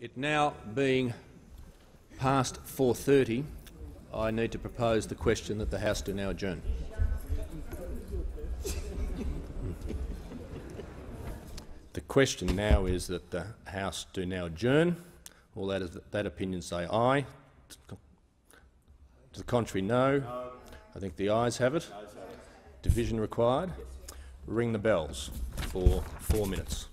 It now being past 4.30, I need to propose the question that the House do now adjourn. the question now is that the House do now adjourn. All that, is, that opinion say aye. To the contrary, no. no. I think the ayes have it. Division required. Ring the bells for four minutes.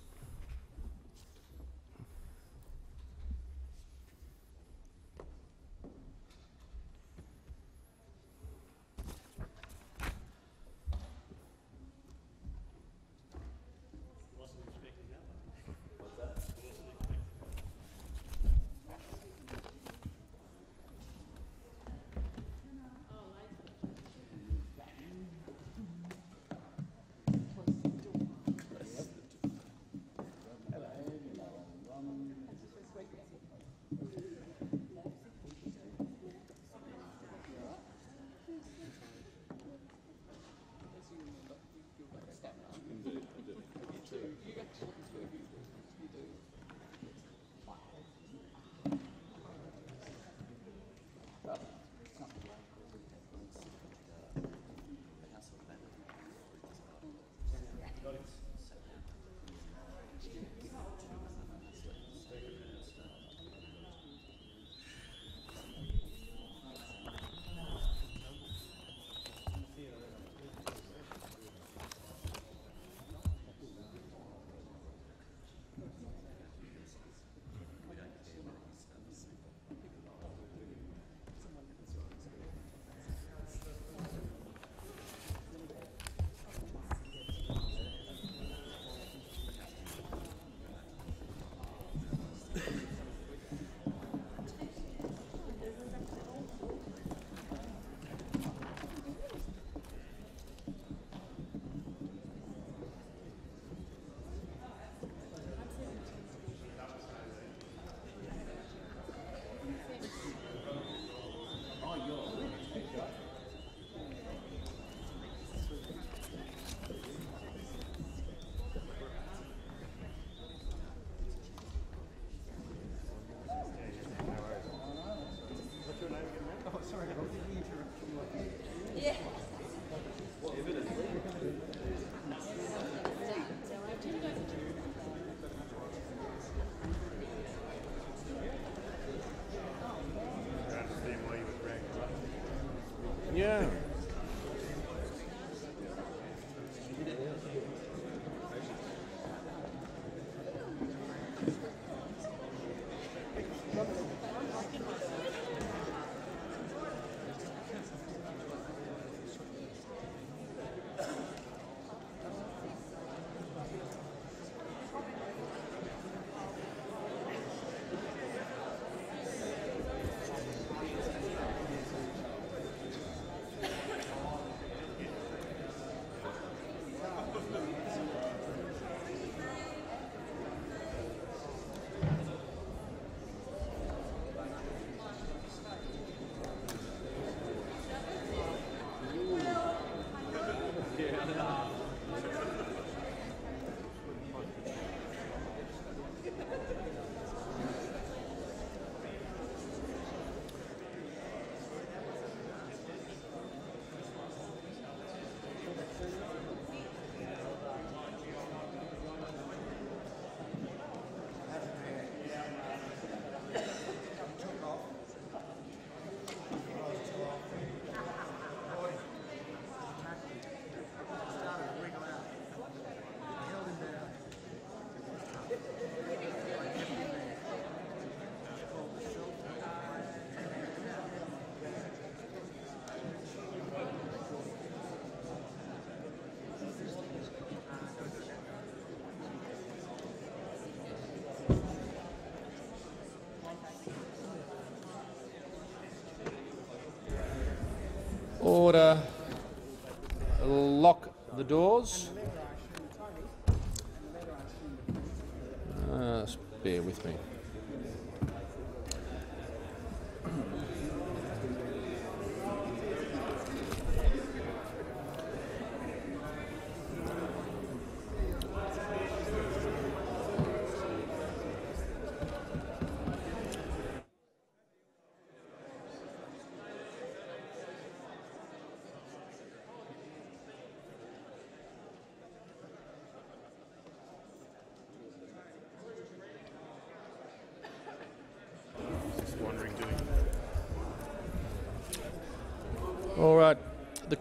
The doors.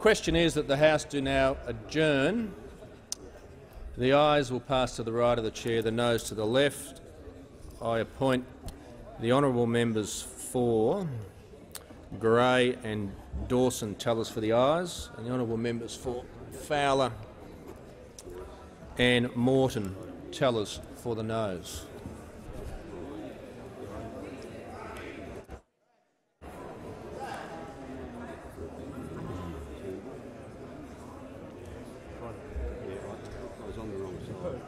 Question is that the House do now adjourn. The ayes will pass to the right of the chair, the noes to the left. I appoint the honourable members for Grey and Dawson tellers for the ayes, and the honourable members for Fowler and Moreton tellers for the noes. I was on the wrong side.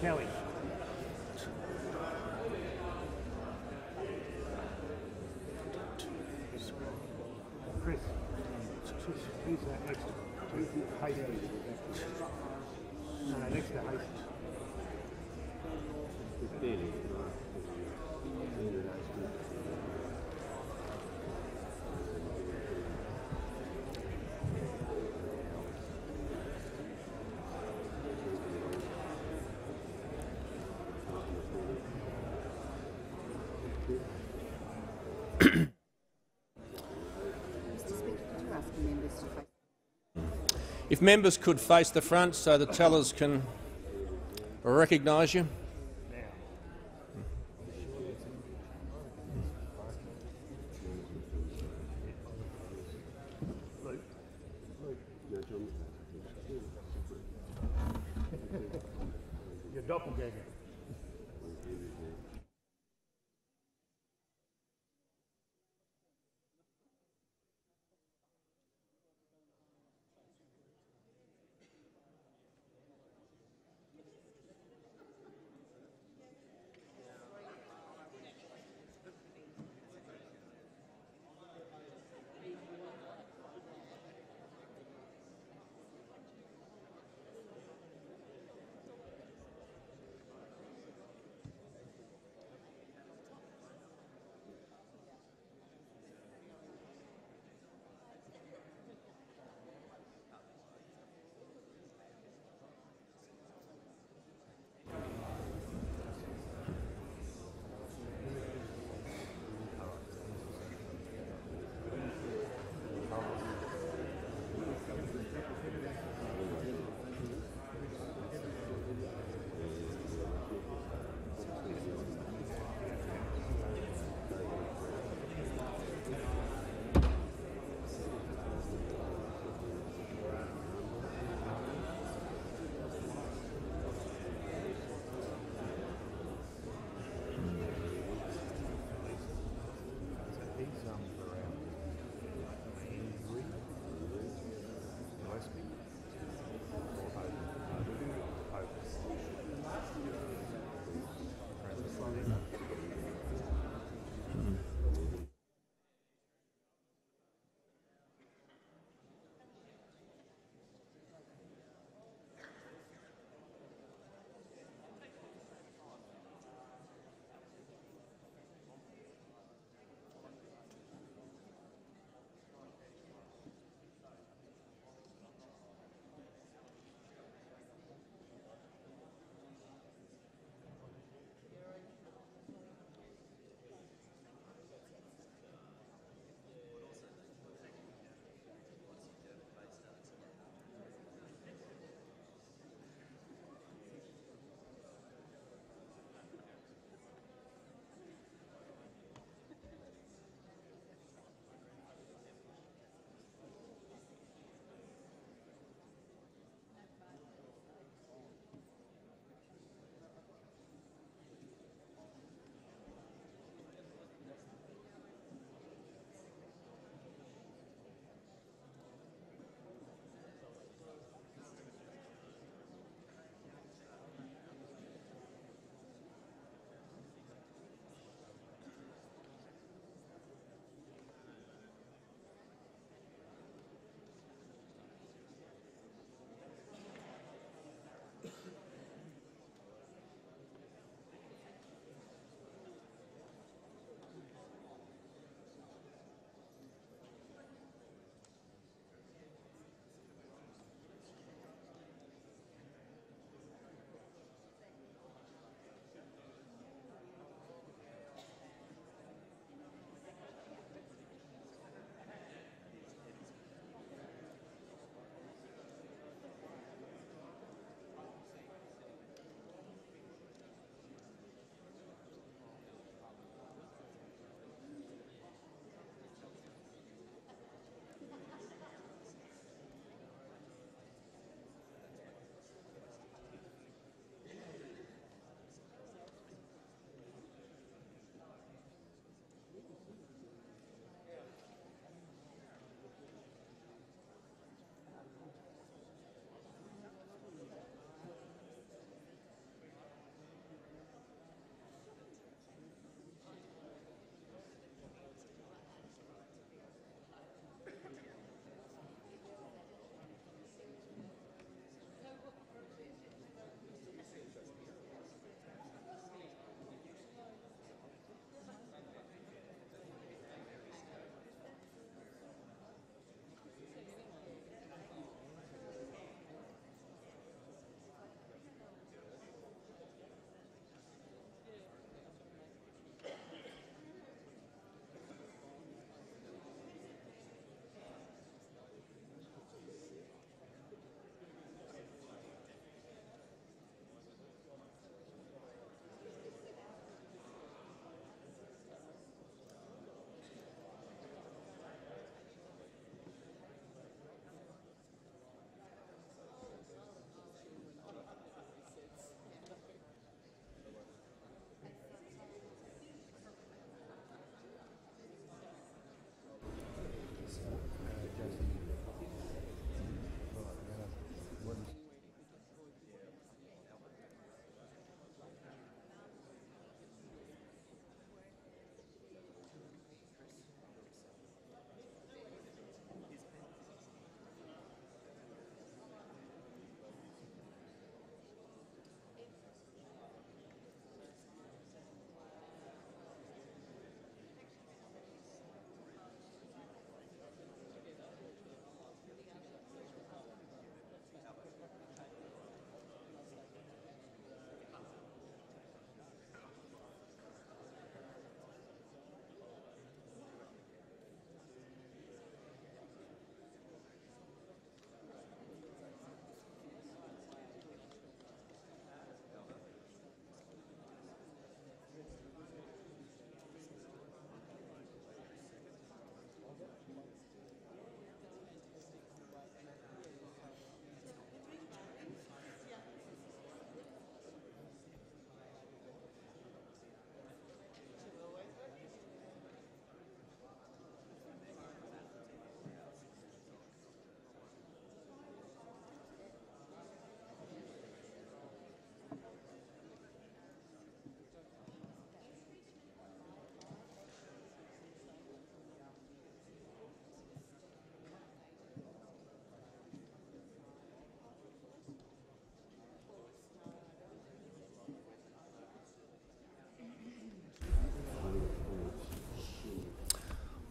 Kelly. Chris. Who's that next to? Hastings. No, no, next to Hastings. Mr Speaker, could you ask the members to face If members could face the front so the tellers can recognise you.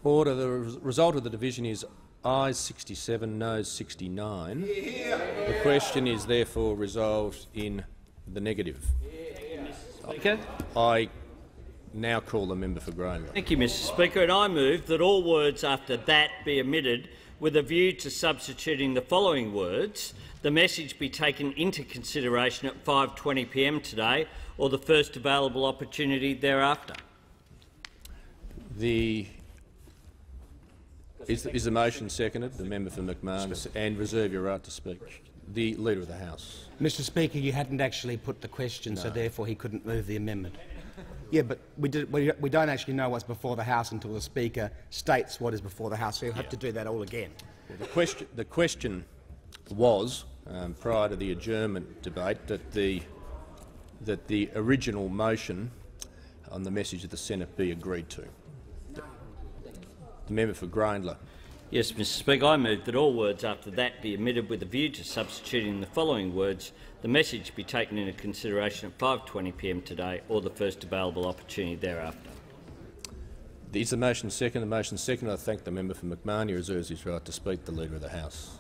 Order. The res- result of the division is ayes 67, noes 69. The question is therefore resolved in the negative. Speaker. I now call the member for Grayndler. Thank you, Mr Speaker, and I move that all words after that be omitted with a view to substituting the following words. The message be taken into consideration at 5.20pm today or the first available opportunity thereafter. The is, is the motion seconded? The member for McMahon and reserve your right to speak. The Leader of the House. Mr Speaker, you hadn't actually put the question, so therefore he couldn't move the amendment. Yeah, but we, did, we, we don't actually know what's before the House until the Speaker states what is before the House, so you'll have to do that all again. Well, the question, the question was, um, prior to the adjournment debate, that the, that the original motion on the message of the Senate be agreed to. The member for Grayndler. Yes, Mr Speaker, I move that all words after that be omitted with a view to substituting the following words. The message be taken into consideration at 5.20pm today or the first available opportunity thereafter. Is the motion second? The motion second. I thank the member for McMahon. He reserves his right to speak. The Leader of the House.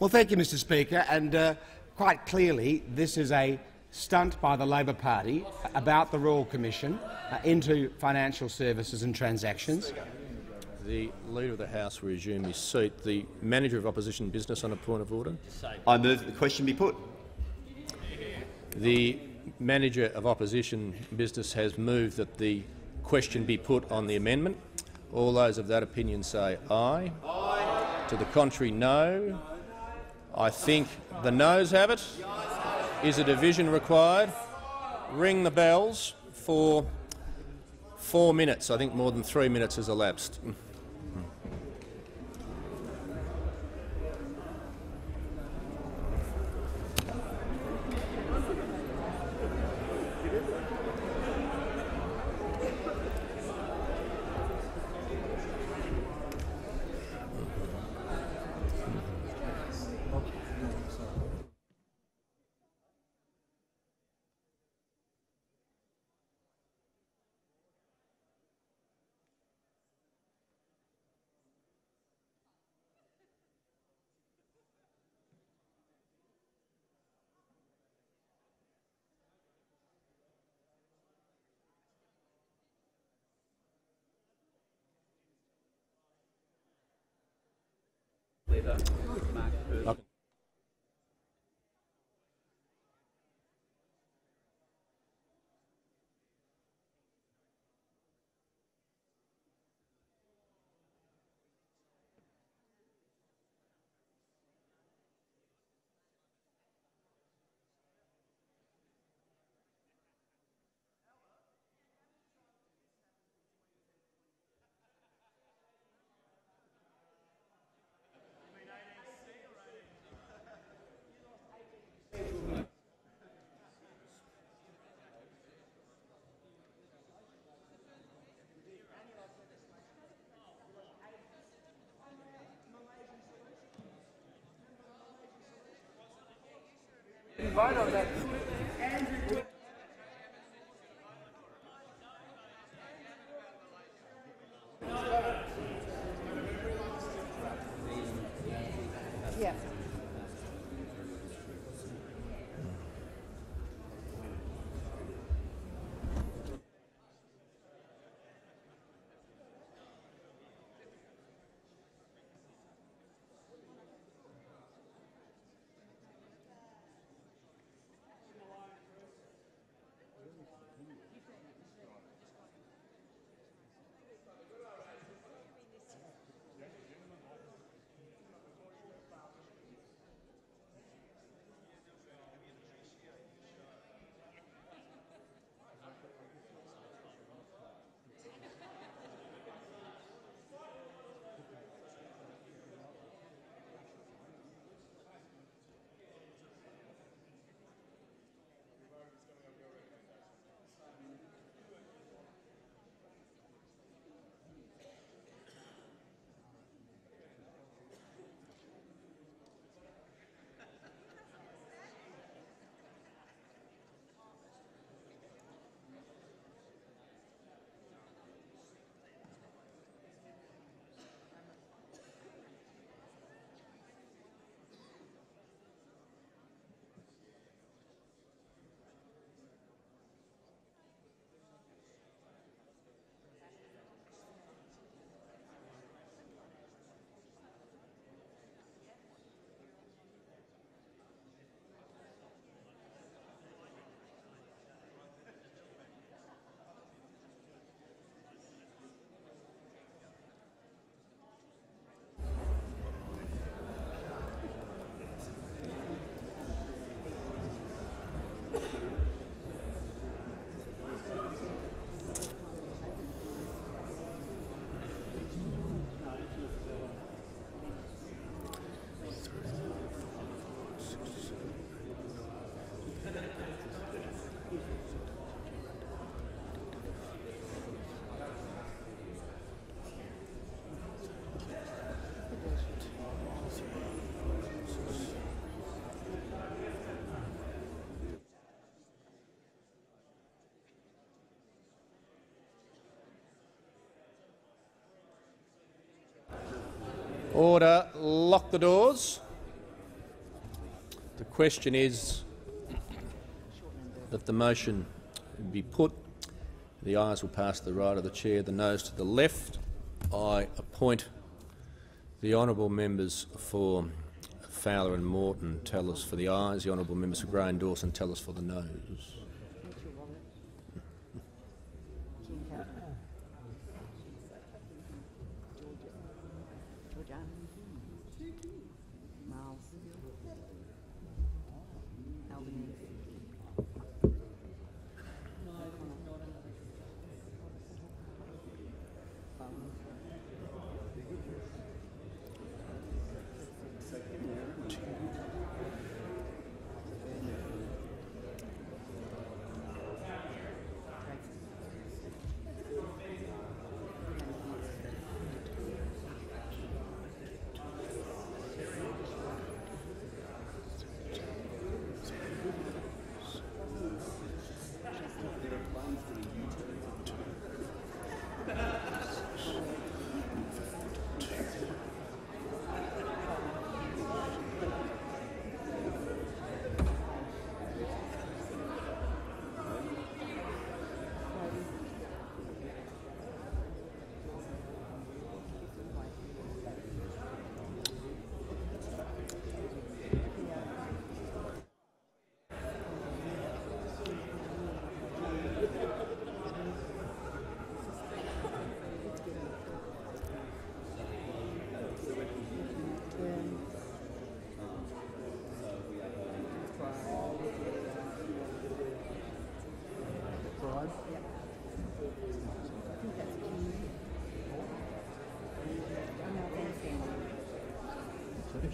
Well, thank you, Mr Speaker, and uh, quite clearly this is a stunt by the Labor Party about the Royal Commission uh, into financial services and transactions. The Leader of the House will resume his seat. The Manager of Opposition Business on a point of order. I move that the question be put. The Manager of Opposition Business has moved that the question be put on the amendment. All those of that opinion say aye. Aye. To the contrary, no. I think the noes have it. Is a division required? Ring the bells for four minutes. I think more than three minutes has elapsed. Yeah. Order. Lock the doors. The question is that the motion be put. The ayes will pass to the right of the chair, the noes to the left. I appoint the honourable members for Fowler and Moreton tell us for the ayes, the honourable members for Grey and Dawson tell us for the noes.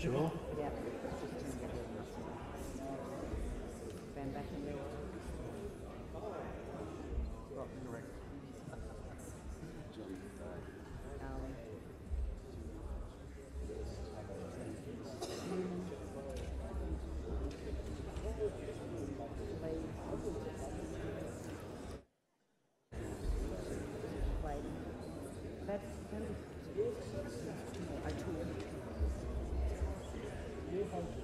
Sure. Yeah. Um, Wade. That's, that is, O'Toole. King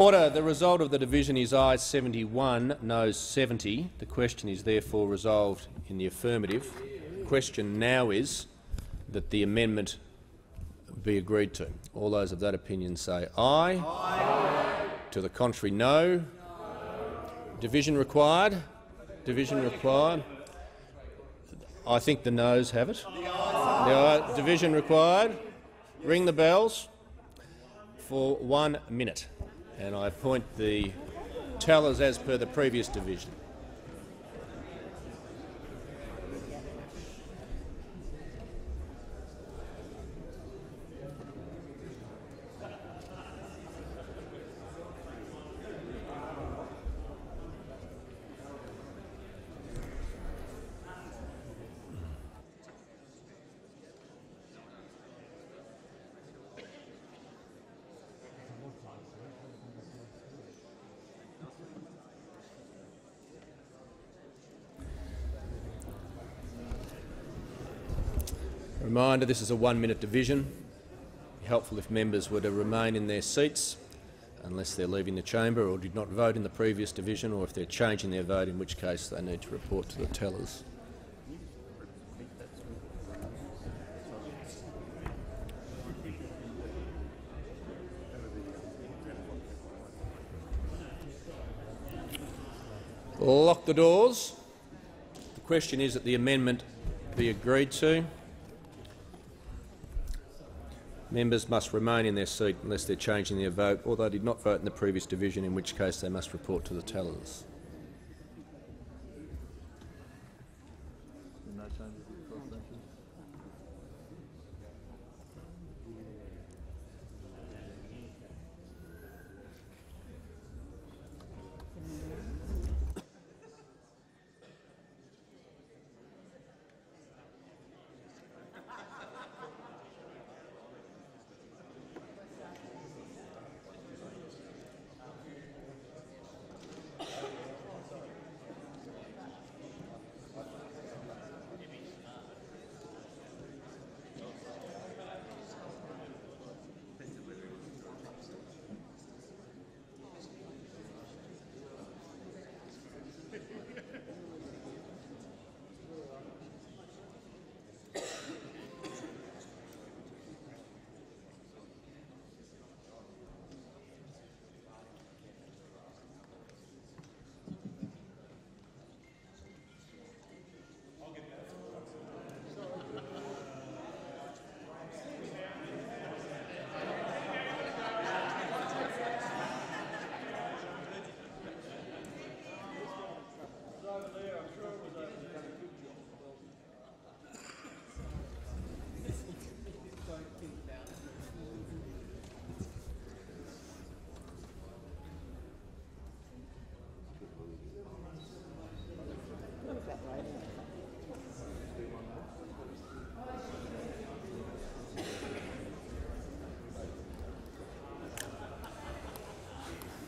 Order. The result of the division is ayes 71, noes 70. The question is therefore resolved in the affirmative. The question now is that the amendment be agreed to. All those of that opinion say aye. aye. To the contrary, no. Division required. Division required. I think the noes have it. The. Division required. Ring the bells for one minute and I appoint the tellers as per the previous division. Reminder, this is a one-minute division. Helpful if members were to remain in their seats unless they're leaving the chamber or did not vote in the previous division or if they're changing their vote, in which case they need to report to the tellers. Lock the doors. The question is that the amendment be agreed to. Members must remain in their seat unless they're changing their vote or they did not vote in the previous division, in which case they must report to the tellers.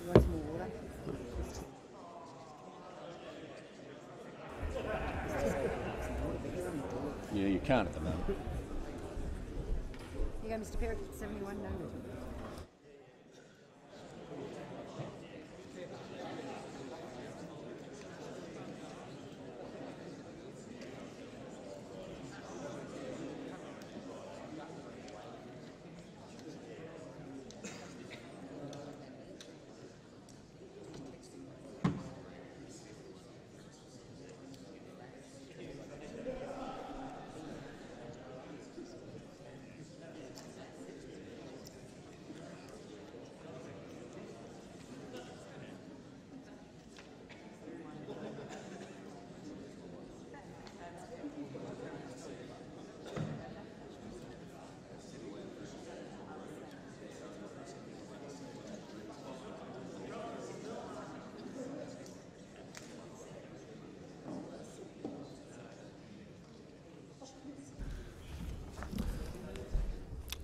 You want some more water? Yeah, you can't at the moment. You go, Mr Perrick, 71, no.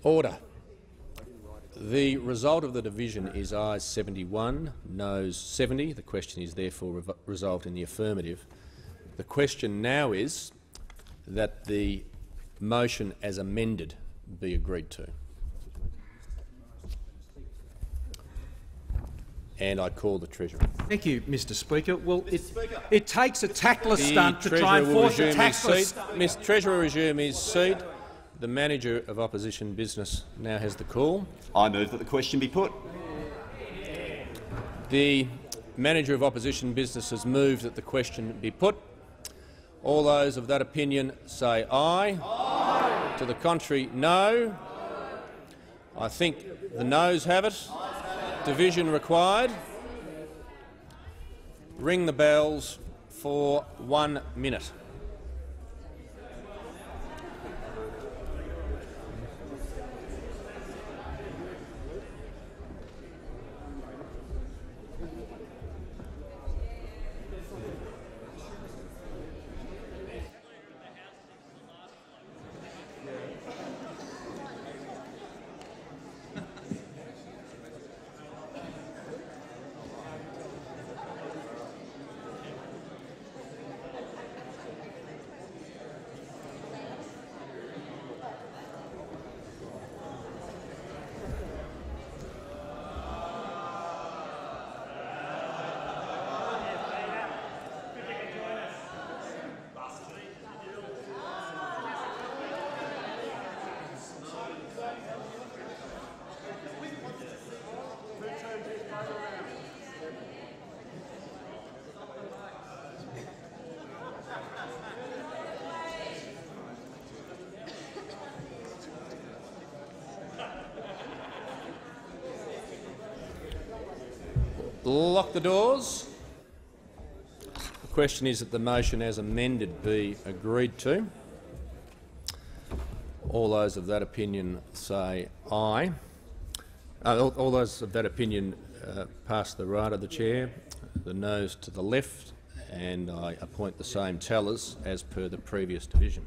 Order. The result of the division is ayes 71, noes 70. The question is therefore rev- resolved in the affirmative. The question now is that the motion as amended be agreed to. And I call the Treasurer. Thank you, Mr Speaker. Well, it, it takes a tactless The stunt to try Treasurer and force a tactless... seat. Mr Treasurer resume his seat. The Manager of Opposition Business now has the call. I move that the question be put. The Manager of Opposition Business has moved that the question be put. All those of that opinion say aye. aye. To the contrary, no. I think the noes have it. Division required. Ring the bells for one minute. Lock the doors. The question is that the motion as amended be agreed to. All those of that opinion say aye. Uh, all, all those of that opinion uh, pass the right of the chair, the noes to the left, and I appoint the same tellers as per the previous division.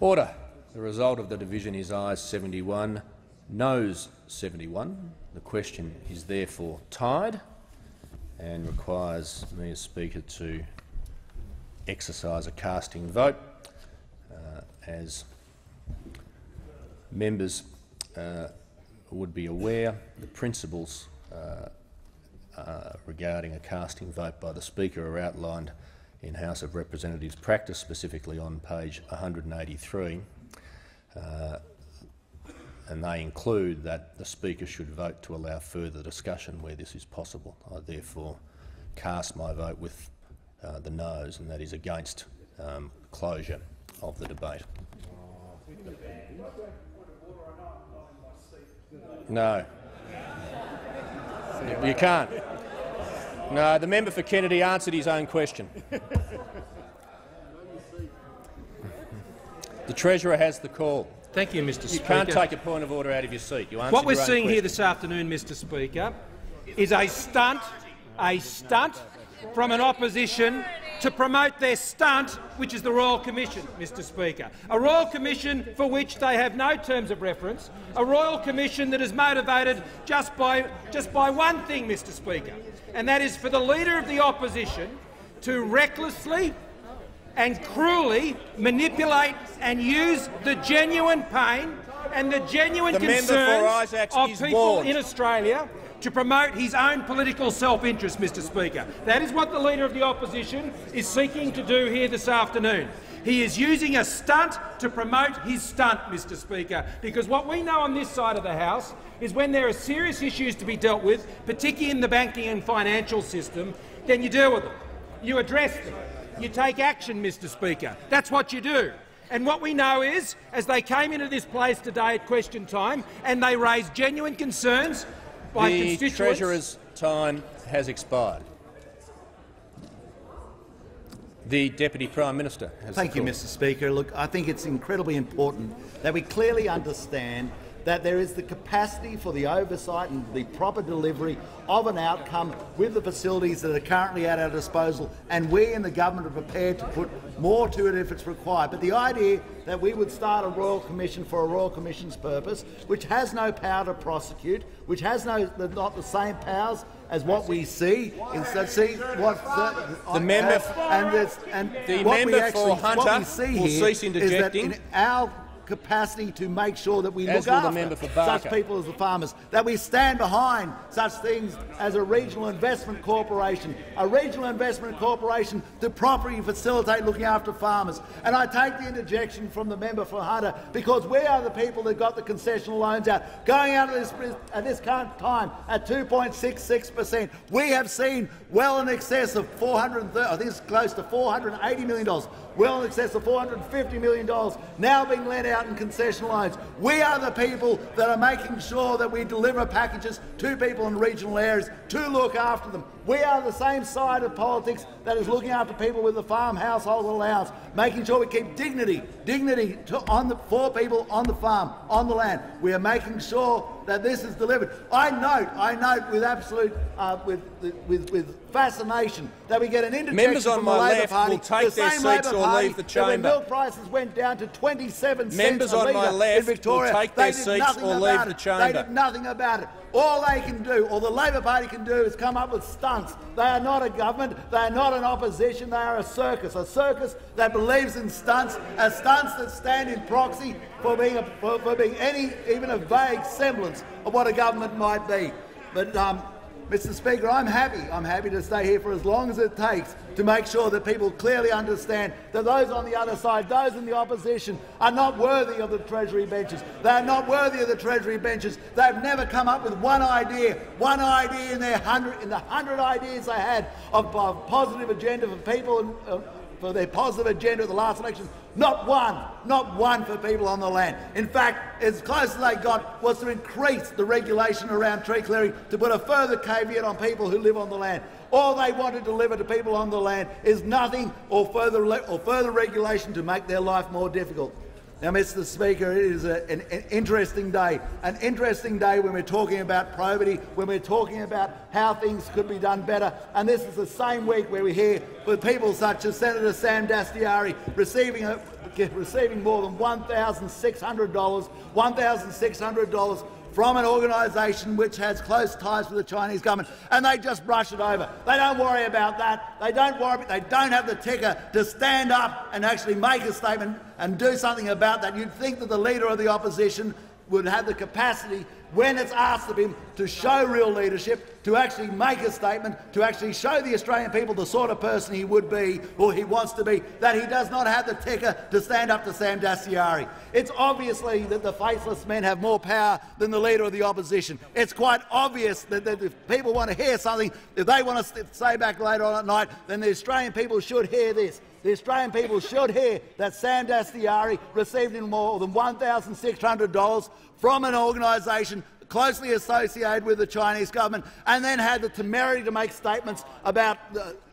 Order. The result of the division is ayes 71, noes 71. The question is therefore tied and requires me as Speaker to exercise a casting vote. Uh, as members uh, would be aware, the principles uh, uh, regarding a casting vote by the Speaker are outlined in House of Representatives practice, specifically on page 183, uh, and they include that the Speaker should vote to allow further discussion where this is possible. I therefore cast my vote with uh, the noes, and that is against um, closure of the debate. No. You can't. No, the member for Kennedy answered his own question. The Treasurer has the call. Thank you, Mr You Speaker. can't take a point of order out of your seat. You What we're seeing here this afternoon, Mr Speaker, is a stunt, a stunt from an opposition to promote their stunt, which is the Royal Commission, Mr Speaker. A Royal Commission for which they have no terms of reference, a Royal Commission that is motivated just by, just by one thing, Mr Speaker, and that is for the Leader of the Opposition to recklessly and cruelly manipulate and use the genuine pain and the genuine The concerns of people warned. in Australia to promote his own political self-interest, Mr Speaker. That is what the Leader of the Opposition is seeking to do here this afternoon. He is using a stunt to promote his stunt, Mr Speaker, because what we know on this side of the House is when there are serious issues to be dealt with, particularly in the banking and financial system, then you deal with them. You address them. You take action, Mr Speaker. That's what you do. And what we know is, as they came into this place today at question time and they raised genuine concerns by The constituents... Treasurer's time has expired. The Deputy Prime Minister has Thank you, call. Mr Speaker. Look, I think it's incredibly important that we clearly understand that there is the capacity for the oversight and the proper delivery of an outcome with the facilities that are currently at our disposal, and we in the government are prepared to put more to it if it's required. But the idea that we would start a royal commission for a royal commission's purpose, which has no power to prosecute, which has no not the same powers as what we see in see what the, The member- and, and The what we member actually, for Hunter will cease is that interjecting. in our capacity to make sure that we As look after such people as the farmers, that we stand behind such things as a regional investment corporation, a regional investment corporation to properly facilitate looking after farmers. And I take the interjection from the member for Hunter because we are the people that got the concessional loans out, going out of this at this current time at 2.66 per cent. We have seen well in excess of 430, I think it's close to 480 million dollars well in excess of $450 million now being lent out in concession loans. We are the people that are making sure that we deliver packages to people in regional areas to look after them. We are the same side of politics that is looking after people with the farm household allowance, making sure we keep dignity, dignity to, on the, for people on the farm, on the land. We are making sure that this is delivered. I note, I note with absolute, uh, with, with, with fascination that we get an interjection Members on from my Labor left Party, will take the their seats Labor or Party leave the chamber. milk prices went down to 27 Members cents a on my left in Victoria, will take they their seats or leave it. the They chamber. did nothing about it. All they can do, all the Labor Party can do, is come up with stunts. They are not a government. They are not an opposition. They are a circus. A circus that believes in stunts, a stunts that stand in proxy for being a, for, for being any even a vague semblance of what a government might be. But um, Mr. Speaker, I'm happy. I'm happy to stay here for as long as it takes to make sure that people clearly understand that those on the other side, those in the opposition, are not worthy of the Treasury benches. They are not worthy of the Treasury benches. They've never come up with one idea, one idea in their hundred, in the hundred ideas they had of, of positive agenda for people and. Uh, for their positive agenda at the last election. Not one, not one for people on the land. In fact, as close as they got was to increase the regulation around tree clearing to put a further caveat on people who live on the land. All they want to deliver to people on the land is nothing or further, or further regulation to make their life more difficult. Now, Mr Speaker, it is a, an, an interesting day. An interesting day when we're talking about probity, when we're talking about how things could be done better. And this is the same week where we hear with people such as Senator Sam Dastyari receiving, a, receiving more than $1,600, $1,600 from an organisation which has close ties with the Chinese government, and they just brush it over. They don't worry about that. They don't worry. They don't have the ticker to stand up and actually make a statement and do something about that. You'd think that the leader of the opposition would have the capacity when it's asked of him to show real leadership, to actually make a statement, to actually show the Australian people the sort of person he would be or he wants to be, that he does not have the ticker to stand up to Sam Dastyari. It's obviously that the faceless men have more power than the leader of the opposition. It's quite obvious that, that if people want to hear something, if they want to say back later on at night, then the Australian people should hear this. The Australian people should hear that Sam Dastyari received in more than $1,600 from an organisation closely associated with the Chinese government and then had the temerity to make statements about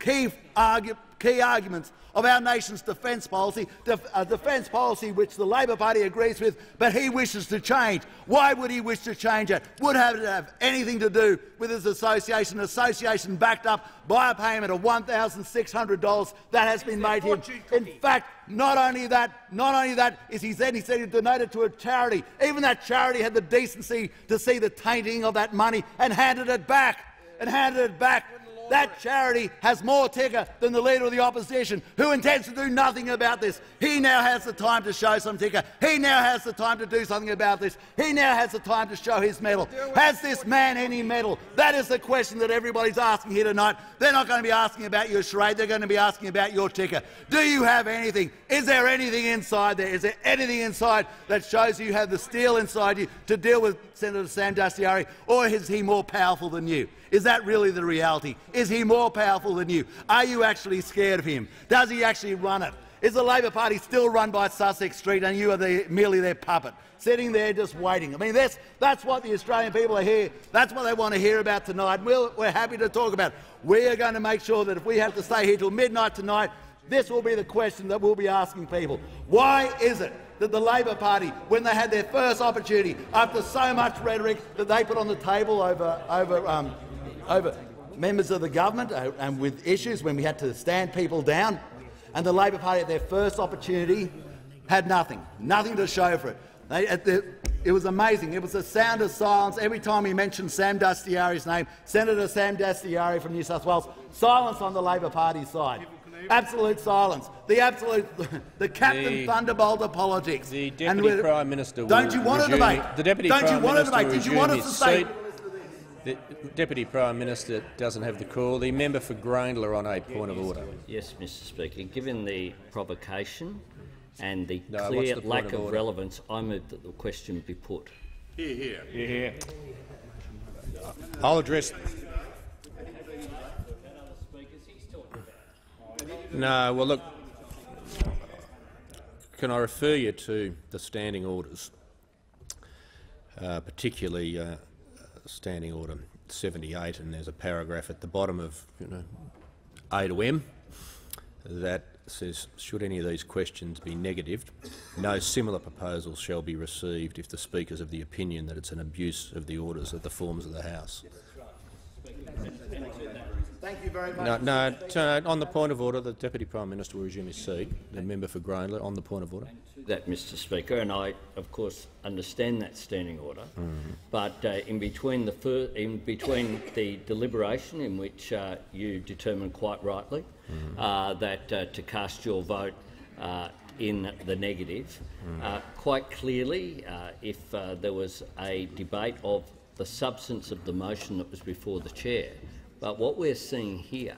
key, argu key arguments of our nation's defence policy, a uh, defence policy which the Labor Party agrees with, but he wishes to change. Why would he wish to change it? Would have it have anything to do with his association, association backed up by a payment of $1,600 that has been made him. In fact, not only that, not only that is he said he said he donated to a charity. Even that charity had the decency to see the tainting of that money and handed it back and handed it back that charity has more ticker than the Leader of the Opposition, who intends to do nothing about this. He now has the time to show some ticker. He now has the time to do something about this. He now has the time to show his mettle. Has this man any mettle? That is the question that everybody's asking here tonight. They're not going to be asking about your charade. They're going to be asking about your ticker. Do you have anything? Is there anything inside there? Is there anything inside that shows you have the steel inside you to deal with Senator Sam Dastyari, or is he more powerful than you? Is that really the reality? Is he more powerful than you? Are you actually scared of him? Does he actually run it? Is the Labor Party still run by Sussex Street and you are the, merely their puppet, sitting there just waiting? I mean, that's, that's what the Australian people are here. That's what they want to hear about tonight. We're, we're happy to talk about. We are going to make sure that if we have to stay here till midnight tonight, this will be the question that we'll be asking people. Why is it that the Labor Party, when they had their first opportunity, after so much rhetoric that they put on the table over, over um, over members of the government uh, and with issues when we had to stand people down. And the Labor Party, at their first opportunity, had nothing, nothing to show for it. They, the, it was amazing. It was a sound of silence every time he mentioned Sam Dastyari's name, Senator Sam Dastyari from New South Wales. Silence on the Labor Party side. Absolute silence. The absolute, the Captain the, Thunderbolt of politics. The Deputy Prime Minister. Don't you want a debate? The Deputy don't Prime you want Minister a debate? Did you want us to say? The Deputy Prime Minister doesn't have the call. The member for Grayndler on a point of order. Yes, Mr Speaker. Given the provocation and the no, clear the lack of, of relevance, I move that the question be put. Hear, hear. Hear, hear. I'll address. No, well, look. Can I refer you to the standing orders, uh, particularly uh, Standing Order 78, and there's a paragraph at the bottom of you know, A to M that says, should any of these questions be negatived, no similar proposals shall be received if the Speaker is of the opinion that it's an abuse of the orders of the forms of the House. Thank you very much. No, no, on the point of order, the Deputy Prime Minister will resume his seat. The member for Grayndler, on the point of order. That, Mr Speaker, and I, of course, understand that standing order. Mm. But uh, in between the in between the deliberation, in which uh, you determined quite rightly mm uh, that uh, to cast your vote uh, in the negative, mm -hmm. quite clearly, uh, if there was a debate of the substance of the motion that was before the chair, but what we're seeing here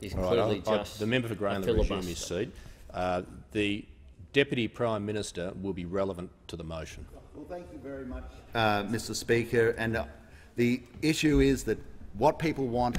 is All clearly right, just the member for Grayndler will resume his seat. Uh, the Deputy Prime Minister will be relevant to the motion. Well, thank you very much, uh, Mr Speaker. And uh, the issue is that what people want,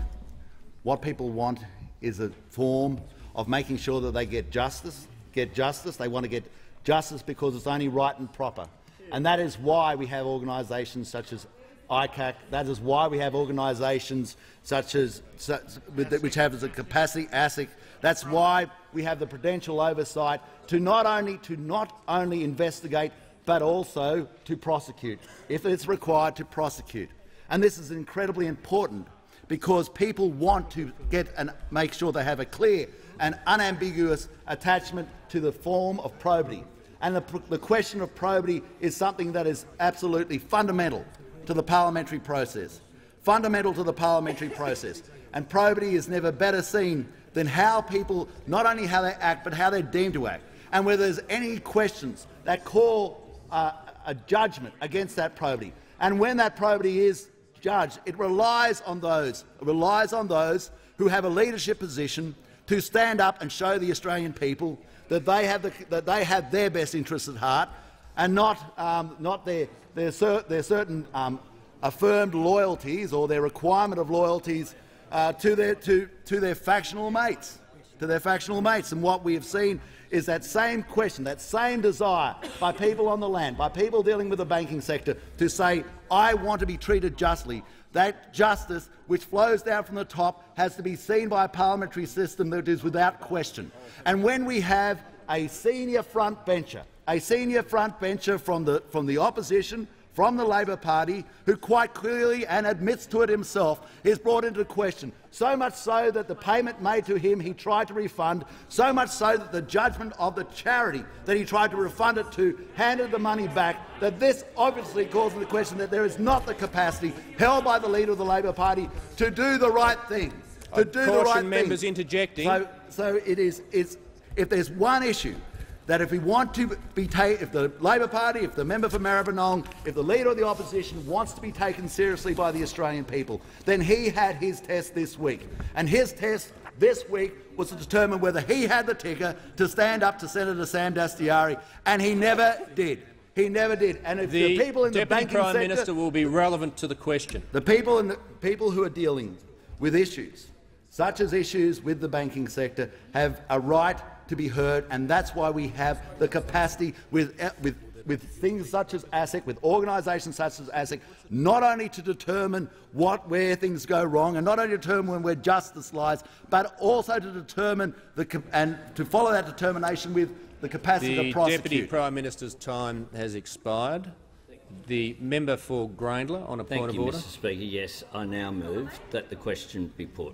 what people want is a form of making sure that they get justice. Get justice. They want to get justice because it's only right and proper. And that is why we have organisations such as ICAC. That is why we have organisations such as such, which have the capacity ASIC. That's why we have the prudential oversight to not only to not only investigate but also to prosecute, if it's required to prosecute. And this is incredibly important because people want to get and make sure they have a clear and unambiguous attachment to the form of probity. And the, the question of probity is something that is absolutely fundamental to the parliamentary process. Fundamental to the parliamentary process. And probity is never better seen than how people, not only how they act, but how they're deemed to act. And whether there's any questions that call uh, a judgment against that probity. And when that probity is judged, it relies on those, relies on those who have a leadership position to stand up and show the Australian people that they have, the, that they have their best interests at heart and not, um, not their, their, cer their certain um, affirmed loyalties or their requirement of loyalties uh, to, their, to, to their factional mates. To their factional mates. And what we have seen is that same question, that same desire by people on the land, by people dealing with the banking sector, to say, I want to be treated justly. That justice, which flows down from the top, has to be seen by a parliamentary system that is without question. And when we have a senior front bencher, a senior front bencher from the, from the opposition, from the Labor Party who quite clearly and admits to it himself is brought into question, so much so that the payment made to him he tried to refund, so much so that the judgment of the charity that he tried to refund it to handed the money back, that this obviously calls into question that there is not the capacity held by the leader of the Labor Party to do the right thing. To do the right members thing. interjecting. So, so it is, it's, if there's one issue that if we want to be taken, if the Labor Party, if the member for Maribyrnong, if the Leader of the Opposition wants to be taken seriously by the Australian people, then he had his test this week. And his test this week was to determine whether he had the ticker to stand up to Senator Sam Dastyari, and he never did. He never did. And if the, the people in Deputy the banking Prime sector, Minister will be relevant to the question. the people, in the, people who are dealing with issues, such as issues with the banking sector, have a right to be heard, and that's why we have the capacity with, eh, with, with things such as ASIC, with organisations such as ASIC, not only to determine what, where things go wrong, and not only determine when where justice lies, but also to determine the, and to follow that determination with the capacity the to prosecute. Deputy Prime Minister's time has expired. The member for Grayndler on a Thank point you, of order. Thank you, Mr Speaker. Yes, I now move that the question be put.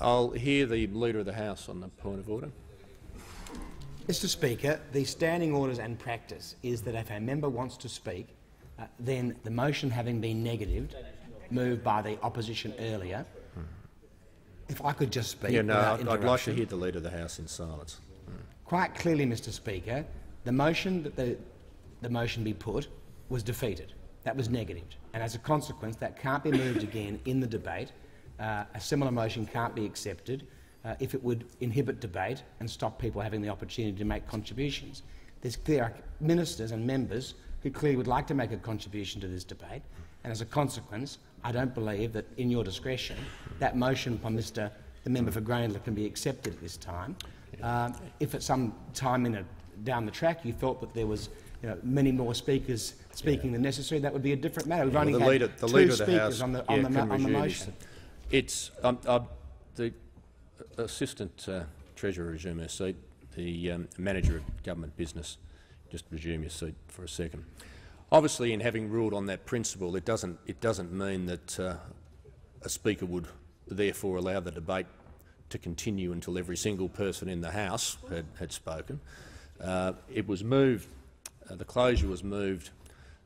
I'll hear the Leader of the House on the point of order. Mr Speaker, the standing orders and practice is that if a member wants to speak, uh, then the motion having been negatived, moved by the opposition earlier, if I could just speak Yeah, no, I'd, I'd like to hear the Leader of the House in silence. Quite clearly, Mr Speaker, the motion that the, the motion be put was defeated. That was negatived. And as a consequence, that can't be moved again in the debate. Uh, a similar motion can't be accepted uh, if it would inhibit debate and stop people having the opportunity to make contributions. There's clear ministers and members who clearly would like to make a contribution to this debate, and as a consequence, I don't believe that, in your discretion, that motion by Mr the member for Grayndler can be accepted at this time. Um, if at some time in a, down the track you felt that there was you know, many more speakers speaking than necessary, that would be a different matter. We've only the had leader, the two leader speakers the House on the, yeah, the, on the motion. It's um, uh, the assistant uh, treasurer resume her seat. The um, manager of government business just resume your seat for a second. Obviously, in having ruled on that principle, it doesn't it doesn't mean that uh, a speaker would therefore allow the debate to continue until every single person in the House had, had spoken. Uh, it was moved. Uh, the closure was moved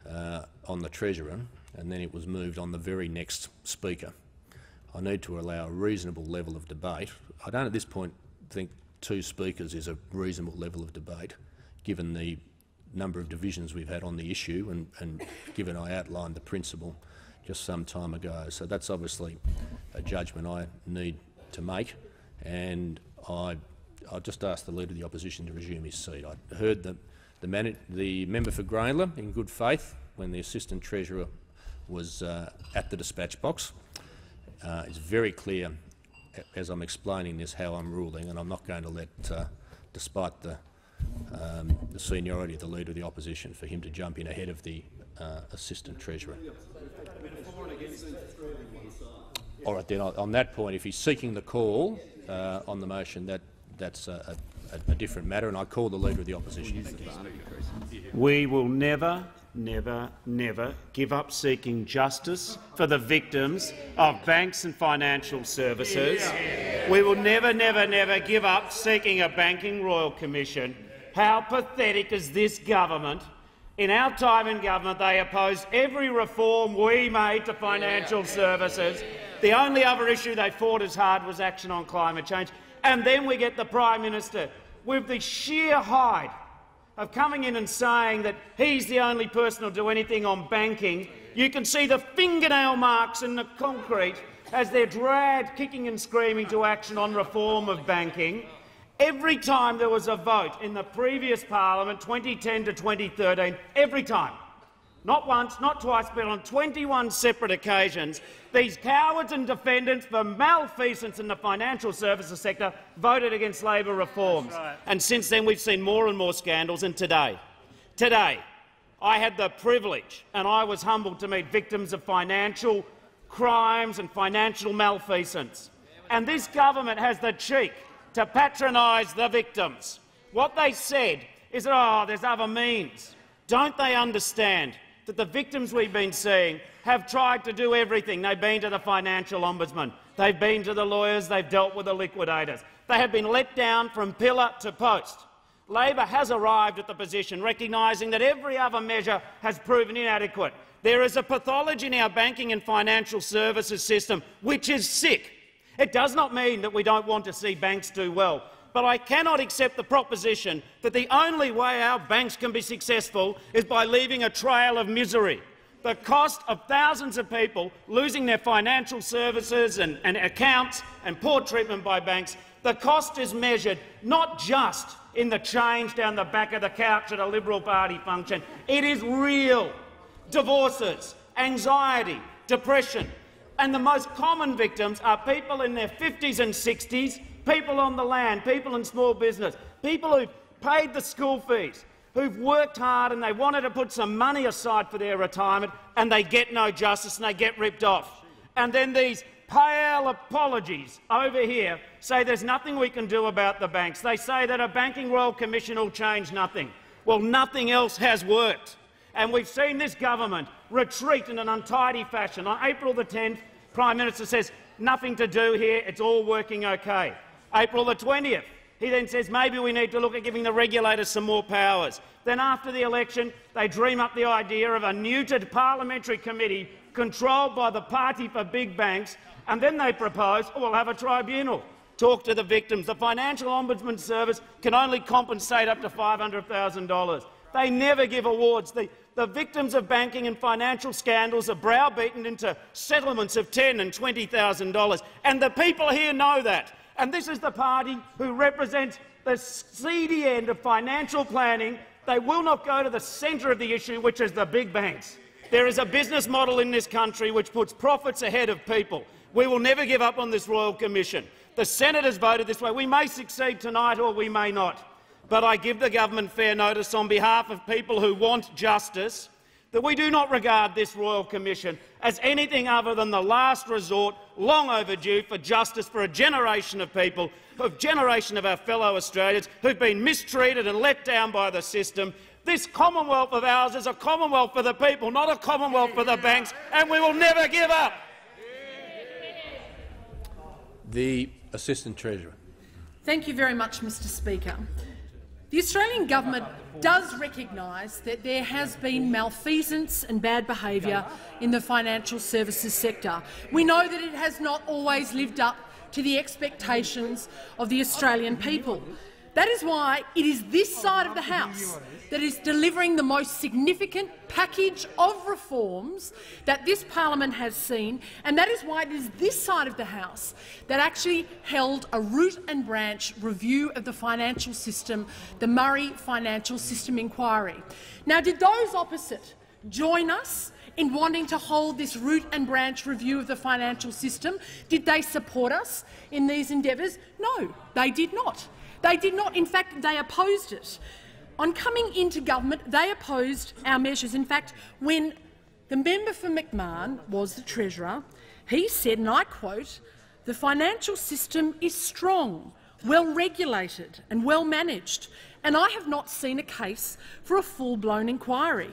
uh, on the treasurer, and then it was moved on the very next speaker. I need to allow a reasonable level of debate. I don't at this point think two speakers is a reasonable level of debate, given the number of divisions we've had on the issue and, and given I outlined the principle just some time ago. So that's obviously a judgment I need to make, and I, I'll just ask the Leader of the Opposition to resume his seat. I heard the, the, the member for Grayndler in good faith when the Assistant Treasurer was uh, at the dispatch box. Uh, it's very clear, as I'm explaining this, how I'm ruling, and I'm not going to let, uh, despite the um, the seniority of the Leader of the Opposition for him to jump in ahead of the uh, Assistant Treasurer. All right, then on that point, if he's seeking the call uh, on the motion, that that's a, a, a, different matter, and I call the Leader of the Opposition. We will never, never, never give up seeking justice for the victims of banks and financial services. We will never, never, never give up seeking a banking royal commission. How pathetic is this government in our time in government, they opposed every reform we made to financial services. The only other issue they fought as hard was action on climate change. And then we get the Prime Minister with the sheer hide of coming in and saying that he's the only person who'll do anything on banking. You can see the fingernail marks in the concrete as they're dragged kicking and screaming to action on reform of banking. Every time there was a vote in the previous parliament, 2010 to 2013, every time, not once, not twice, but on 21 separate occasions, these cowards and defendants for malfeasance in the financial services sector voted against Labor reforms. Right. And since then we've seen more and more scandals, and today, today, I had the privilege and I was humbled to meet victims of financial crimes and financial malfeasance. And this government has the cheek to patronise the victims. What they said is, oh, there's other means. Don't they understand that the victims we've been seeing have tried to do everything? They've been to the financial ombudsman, they've been to the lawyers, they've dealt with the liquidators. They have been let down from pillar to post. Labor has arrived at the position, recognising that every other measure has proven inadequate. There is a pathology in our banking and financial services system which is sick. It does not mean that we don't want to see banks do well, but I cannot accept the proposition that the only way our banks can be successful is by leaving a trail of misery. The cost of thousands of people losing their financial services and, and accounts and poor treatment by banks, the cost is measured not just in the change down the back of the couch at a Liberal Party function. It is real. Divorces, anxiety, depression, and the most common victims are people in their 50s and 60s, people on the land, people in small business, people who've paid the school fees, who've worked hard and they wanted to put some money aside for their retirement and they get no justice and they get ripped off. And then these pale apologies over here say there's nothing we can do about the banks. They say that a banking royal commission will change nothing. Well, nothing else has worked. And we've seen this government retreat in an untidy fashion. On April the 10th, Prime Minister says, nothing to do here, it's all working okay. April the 20th, he then says maybe we need to look at giving the regulators some more powers. Then after the election, they dream up the idea of a neutered parliamentary committee controlled by the party for big banks, and then they propose, oh, we'll have a tribunal. Talk to the victims. The Financial Ombudsman Service can only compensate up to $500,000. They never give awards. The, the victims of banking and financial scandals are browbeaten into settlements of 10 and $20,000. And the people here know that. And this is the party who represents the seedy end of financial planning. They will not go to the centre of the issue, which is the big banks. There is a business model in this country which puts profits ahead of people. We will never give up on this Royal Commission. The Senate has voted this way. We may succeed tonight or we may not but I give the government fair notice on behalf of people who want justice that we do not regard this Royal Commission as anything other than the last resort, long overdue, for justice for a generation of people, a generation of our fellow Australians who've been mistreated and let down by the system. This Commonwealth of ours is a Commonwealth for the people, not a Commonwealth for the banks, and we will never give up. The Assistant Treasurer. Thank you very much, Mr Speaker. The Australian government does recognise that there has been malfeasance and bad behaviour in the financial services sector. We know that it has not always lived up to the expectations of the Australian people. That is why it is this side of the House that is delivering the most significant package of reforms that this parliament has seen, and that is why it is this side of the House that actually held a root and branch review of the financial system, the Murray Financial System Inquiry. Now, did those opposite join us in wanting to hold this root and branch review of the financial system? Did they support us in these endeavours? No, they did not. They did not. In fact, they opposed it. On coming into government, they opposed our measures. In fact, when the member for McMahon was the Treasurer, he said, and I quote, the financial system is strong, well regulated and well managed, and I have not seen a case for a full-blown inquiry.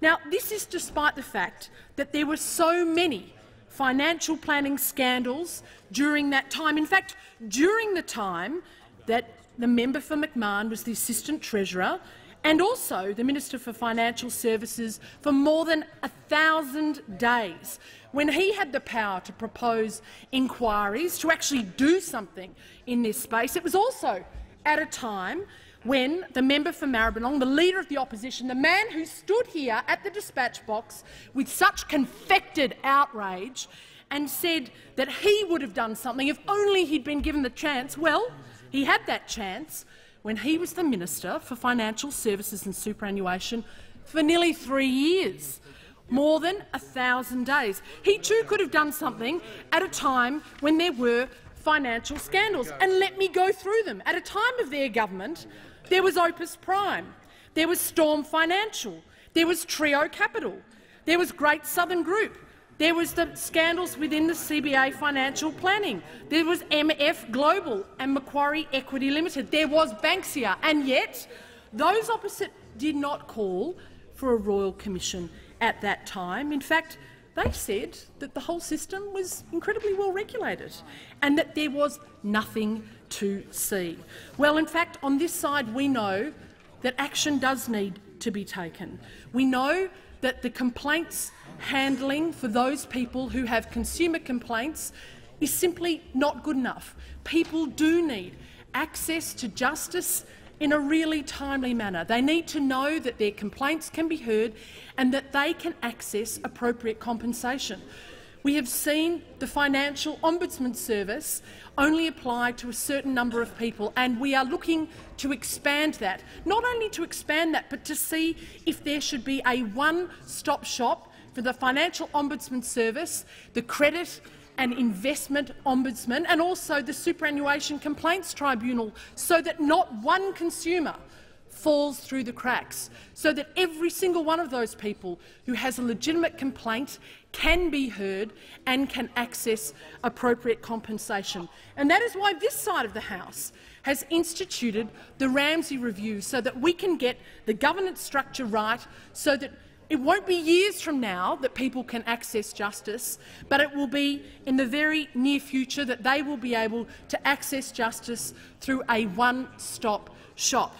Now, this is despite the fact that there were so many financial planning scandals during that time. In fact, during the time that the member for McMahon was the Assistant Treasurer and also the Minister for Financial Services for more than a thousand days, when he had the power to propose inquiries, to actually do something in this space. It was also at a time when the member for Maribyrnong, the leader of the opposition, the man who stood here at the dispatch box with such confected outrage and said that he would have done something if only he'd been given the chance, well, he had that chance when he was the Minister for Financial Services and Superannuation for nearly three years more than a thousand days. He too could have done something at a time when there were financial scandals. And let me go through them. At a time of their government, there was Opes Prime, there was Storm Financial, there was Trio Capital, there was Great Southern Group, there was the scandals within the CBA financial planning. There was MF Global and Macquarie Equity Limited. There was Banksia. And yet, those opposite did not call for a royal commission at that time. In fact, they said that the whole system was incredibly well regulated and that there was nothing to see. Well, in fact, on this side we know that action does need to be taken. We know that the complaints handling for those people who have consumer complaints is simply not good enough. People do need access to justice in a really timely manner. They need to know that their complaints can be heard and that they can access appropriate compensation. We have seen the Financial Ombudsman Service only apply to a certain number of people, and we are looking to expand that. Not only to expand that, but to see if there should be a one-stop shop for the Financial Ombudsman Service, the Credit and Investment Ombudsman and also the Superannuation Complaints Tribunal so that not one consumer falls through the cracks, so that every single one of those people who has a legitimate complaint can be heard and can access appropriate compensation. And that is why this side of the House has instituted the Ramsay Review so that we can get the governance structure right so that it won't be years from now that people can access justice, but it will be in the very near future that they will be able to access justice through a one-stop shop.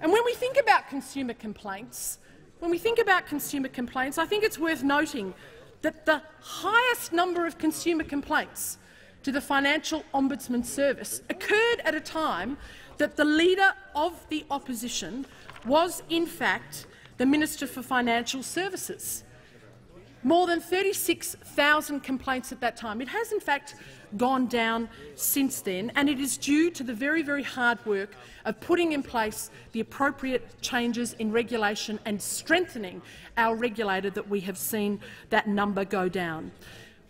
And when we think about consumer complaints, when we think about consumer complaints, I think it's worth noting that the highest number of consumer complaints to the Financial Ombudsman Service occurred at a time that the leader of the opposition was, in fact, the Minister for Financial Services. More than 36,000 complaints at that time. It has, in fact, gone down since then, and it is due to the very, very hard work of putting in place the appropriate changes in regulation and strengthening our regulator that we have seen that number go down.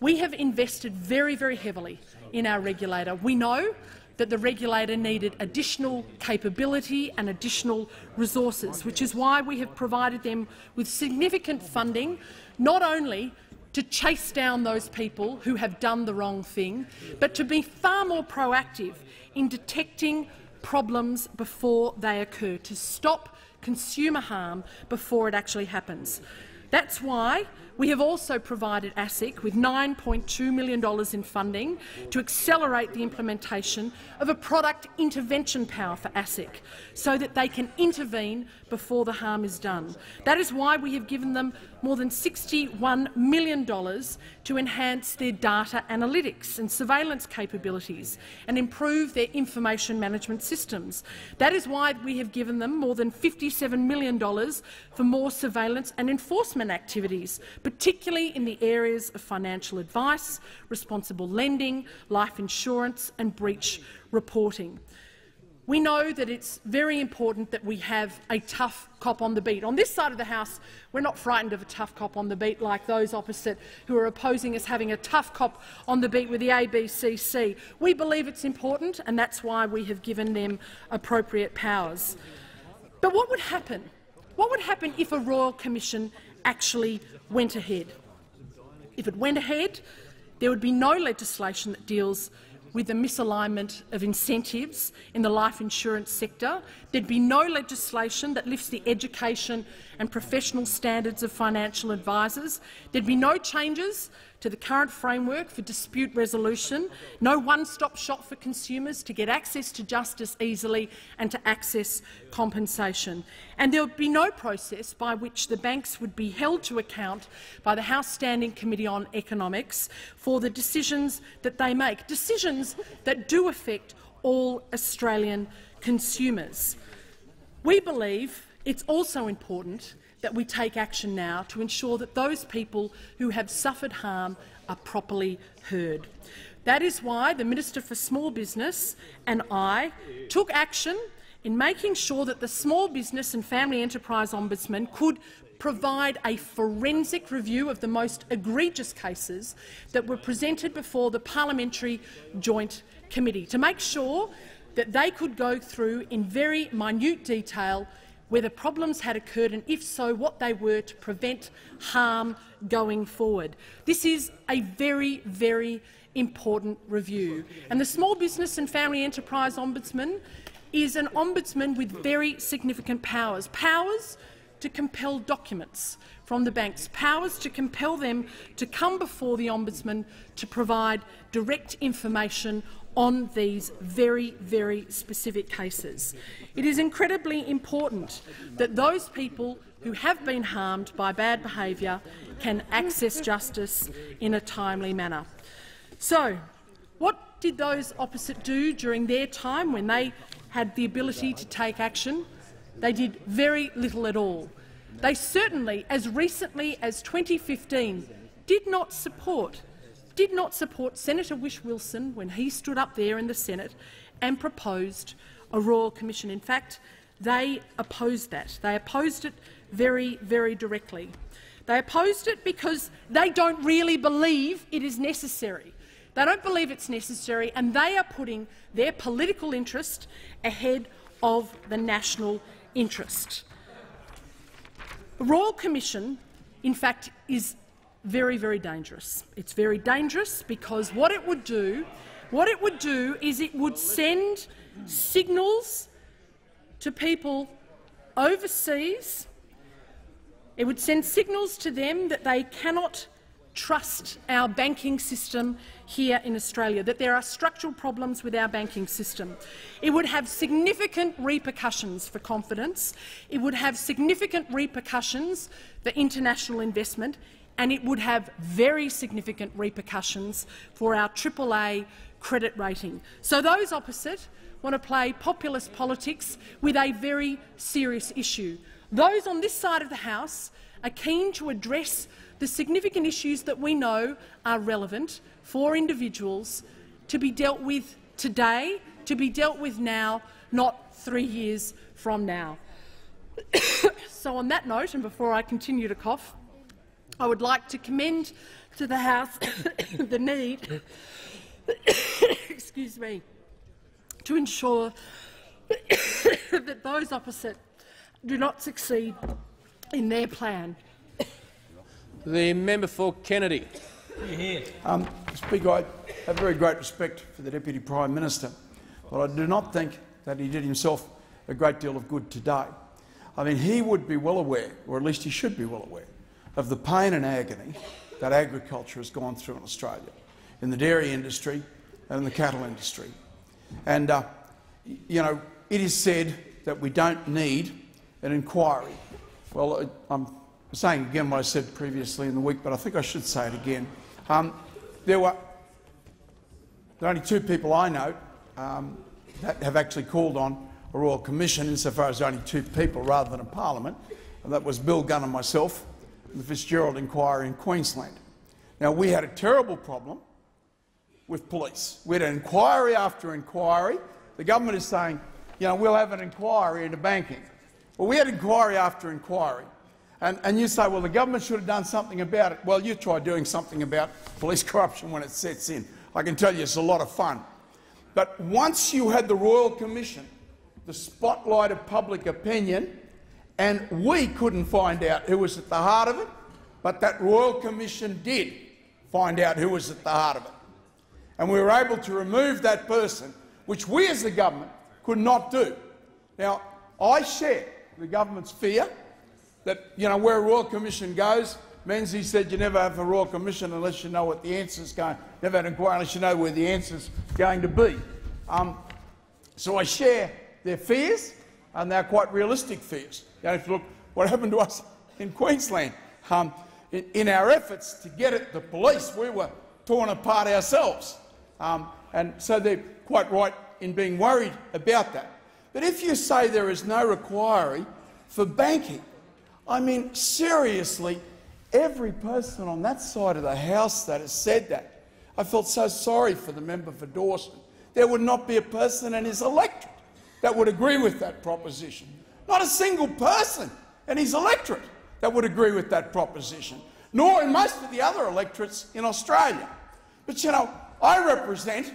We have invested very, very heavily in our regulator. We know that the regulator needed additional capability and additional resources, which is why we have provided them with significant funding, not only to chase down those people who have done the wrong thing, but to be far more proactive in detecting problems before they occur, to stop consumer harm before it actually happens. That's why we have also provided ASIC with $9.2 million in funding to accelerate the implementation of a product intervention power for ASIC so that they can intervene before the harm is done. That is why we have given them more than $61 million to enhance their data analytics and surveillance capabilities and improve their information management systems. That is why we have given them more than $57 million for more surveillance and enforcement activities, particularly in the areas of financial advice, responsible lending, life insurance and breach reporting. We know that it's very important that we have a tough cop on the beat. On this side of the House, we're not frightened of a tough cop on the beat like those opposite who are opposing us having a tough cop on the beat with the ABCC. We believe it's important, and that's why we have given them appropriate powers. But what would happen? What would happen if a royal commission actually went ahead? If it went ahead, there would be no legislation that deals with the misalignment of incentives in the life insurance sector. There'd be no legislation that lifts the education and professional standards of financial advisors. There'd be no changes to the current framework for dispute resolution, no one-stop shop for consumers to get access to justice easily and to access compensation. And there would be no process by which the banks would be held to account by the House Standing Committee on Economics for the decisions that they make, decisions that do affect all Australian consumers. We believe it's also important that we take action now to ensure that those people who have suffered harm are properly heard. That is why the Minister for Small Business and I took action in making sure that the Small Business and Family Enterprise Ombudsman could provide a forensic review of the most egregious cases that were presented before the Parliamentary Joint Committee to make sure that they could go through in very minute detail whether problems had occurred and, if so, what they were to prevent harm going forward. This is a very, very important review. And the Small Business and Family Enterprise Ombudsman is an ombudsman with very significant powers, powers to compel documents from the banks, powers to compel them to come before the Ombudsman to provide direct information on these very, very specific cases. It is incredibly important that those people who have been harmed by bad behaviour can access justice in a timely manner. So, what did those opposite do during their time when they had the ability to take action? They did very little at all. They certainly, as recently as 2015, did not support did not support Senator Whish-Wilson when he stood up there in the Senate and proposed a royal commission. In fact, they opposed that. They opposed it very, very directly. They opposed it because they don't really believe it is necessary. They don't believe it's necessary, and they are putting their political interest ahead of the national interest. The Royal Commission, in fact, is very, very dangerous. It's very dangerous because what it would do, what it would do is it would send signals to people overseas. It would send signals to them that they cannot trust our banking system here in Australia, that there are structural problems with our banking system. It would have significant repercussions for confidence. It would have significant repercussions for international investment and it would have very significant repercussions for our AAA credit rating. So those opposite want to play populist politics with a very serious issue. Those on this side of the House are keen to address the significant issues that we know are relevant for individuals to be dealt with today, to be dealt with now, not three years from now. so on that note, and before I continue to cough, I would like to commend to the House the need excuse me, to ensure that those opposite do not succeed in their plan. The member for Kennedy. Um, Speaker, I have very great respect for the Deputy Prime Minister, but I do not think that he did himself a great deal of good today. I mean, he would be well aware, or at least he should be well aware, of the pain and agony that agriculture has gone through in Australia, in the dairy industry and in the cattle industry. And, uh, you know, it is said that we don't need an inquiry. Well, I'm saying again what I said previously in the week, but I think I should say it again. Um, there were there are only two people I know um, that have actually called on a royal commission, insofar as there are only two people rather than a parliament, and that was Bill Gunn and myself the Fitzgerald inquiry in Queensland. Now, we had a terrible problem with police. We had inquiry after inquiry. The government is saying, you know, we'll have an inquiry into banking. Well, we had inquiry after inquiry. And, and you say, well, the government should have done something about it. Well, you try doing something about police corruption when it sets in. I can tell you it's a lot of fun. But once you had the Royal Commission the spotlight of public opinion, and we couldn't find out who was at the heart of it, but that Royal Commission did find out who was at the heart of it. And we were able to remove that person, which we as the government could not do. Now, I share the government's fear that, you know, where a Royal Commission goes, Menzies said you never have a Royal Commission unless you know what the answer's going, never an inquiry unless you know where the answer's going to be. Um, so I share their fears, and they're quite realistic fears. You if you look what happened to us in Queensland, um, in, in, our efforts to get at the police, we were torn apart ourselves. Um, and so they're quite right in being worried about that. But if you say there is no requirement for banking, I mean, seriously, every person on that side of the House that has said that, I felt so sorry for the member for Dawson. There would not be a person in his electorate that would agree with that proposition. Not a single person in his electorate that would agree with that proposition, nor in most of the other electorates in Australia. But you know, I represent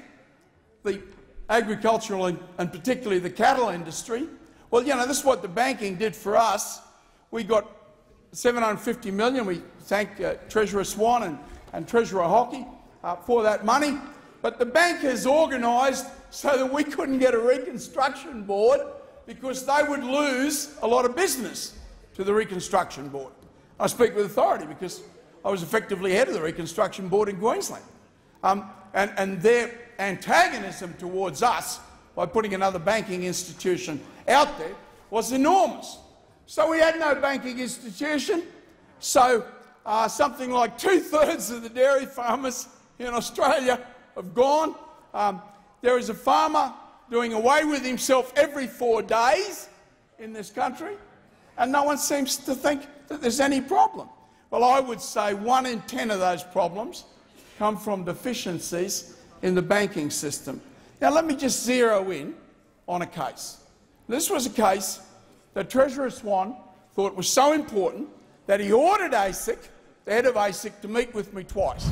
the agricultural and, particularly the cattle industry. Well, you know, this is what the banking did for us. We got 750 million. We thank uh, Treasurer Swan and, and Treasurer Hockey uh, for that money. But the bank has organised so that we couldn't get a reconstruction board because they would lose a lot of business to the reconstruction board. I speak with authority because I was effectively head of the reconstruction board in Queensland. Um, and, and their antagonism towards us by putting another banking institution out there was enormous. So we had no banking institution. So uh, something like two-thirds of the dairy farmers in Australia have gone. Um, there is a farmer doing away with himself every four days in this country, and no one seems to think that there's any problem. Well, I would say one in ten of those problems come from deficiencies in the banking system. Now, let me just zero in on a case. This was a case that Treasurer Swan thought was so important that he ordered ASIC, the head of ASIC, to meet with me twice.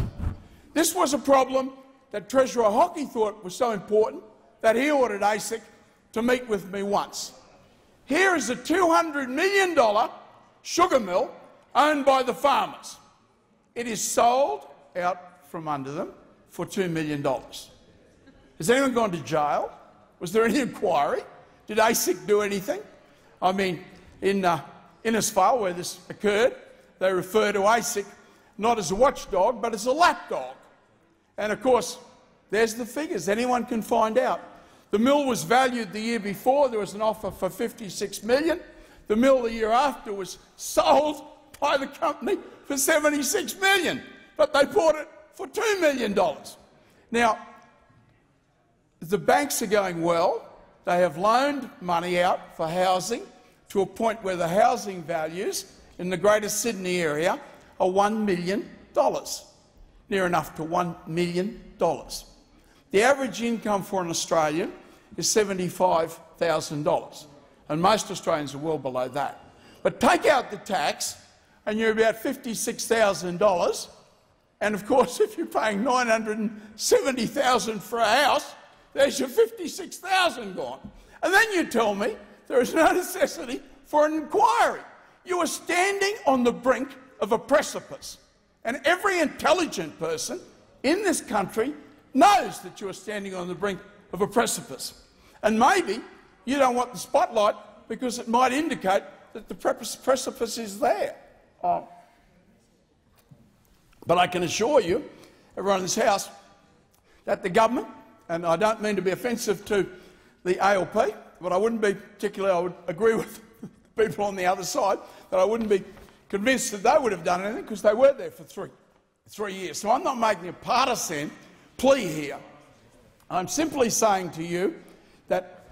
This was a problem that Treasurer Hockey thought was so important that he ordered ASIC to meet with me once. Here is a $200 million sugar mill owned by the farmers. It is sold out from under them for $2 million. Has anyone gone to jail? Was there any inquiry? Did ASIC do anything? I mean, in uh, Innisfail, where this occurred, they refer to ASIC not as a watchdog, but as a lapdog. And of course, there's the figures. Anyone can find out. The mill was valued the year before. There was an offer for 56 million. The mill the year after was sold by the company for 76 million, but they bought it for $2 million. Now, the banks are going well. They have loaned money out for housing to a point where the housing values in the Greater Sydney area are $1 million, near enough to $1 million. The average income for an Australian is $75,000, and most Australians are well below that. But take out the tax, and you're about $56,000. And of course, if you're paying $970,000 for a house, there's your $56,000 gone. And then you tell me there is no necessity for an inquiry. You are standing on the brink of a precipice. And every intelligent person in this country knows that you are standing on the brink of a precipice. And maybe you don't want the spotlight because it might indicate that the precipice is there. Uh, but I can assure you, everyone in this House, that the government and I don't mean to be offensive to the ALP, but I wouldn't be particularly, I would agree with people on the other side, that I wouldn't be convinced that they would have done anything because they were there for three, three years. So I'm not making a partisan plea here. I'm simply saying to you that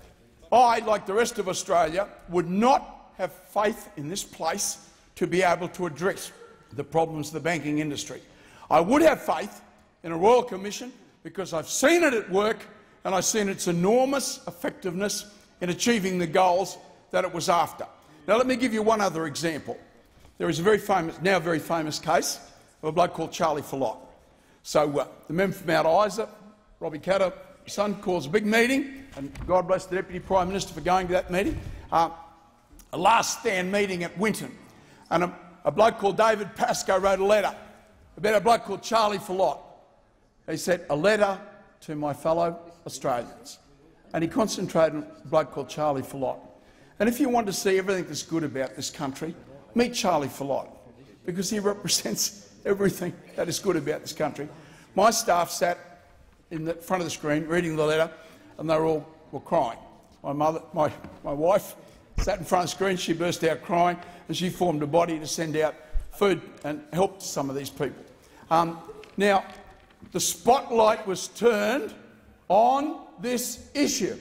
I, like the rest of Australia, would not have faith in this place to be able to address the problems of the banking industry. I would have faith in a Royal Commission because I've seen it at work and I've seen its enormous effectiveness in achieving the goals that it was after. Now, let me give you one other example. There is a very famous, now very famous case of a bloke called Charlie Phillott. So uh, the member from Mount Isa, Robbie Katter, son calls a big meeting, and God bless the Deputy Prime Minister for going to that meeting, uh, a last stand meeting at Winton. And a, a bloke called David Pascoe wrote a letter about a bloke called Charlie Phillott. He said, a letter to my fellow Australians. And he concentrated on a bloke called Charlie Phillott. And if you want to see everything that's good about this country, meet Charlie Phillott, because he represents everything that is good about this country. My staff sat in the front of the screen reading the letter, and they were all were crying. My mother, my, my wife, sat in front of the screen. She burst out crying, and she formed a body to send out food and help to some of these people. Um, now, the spotlight was turned on this issue.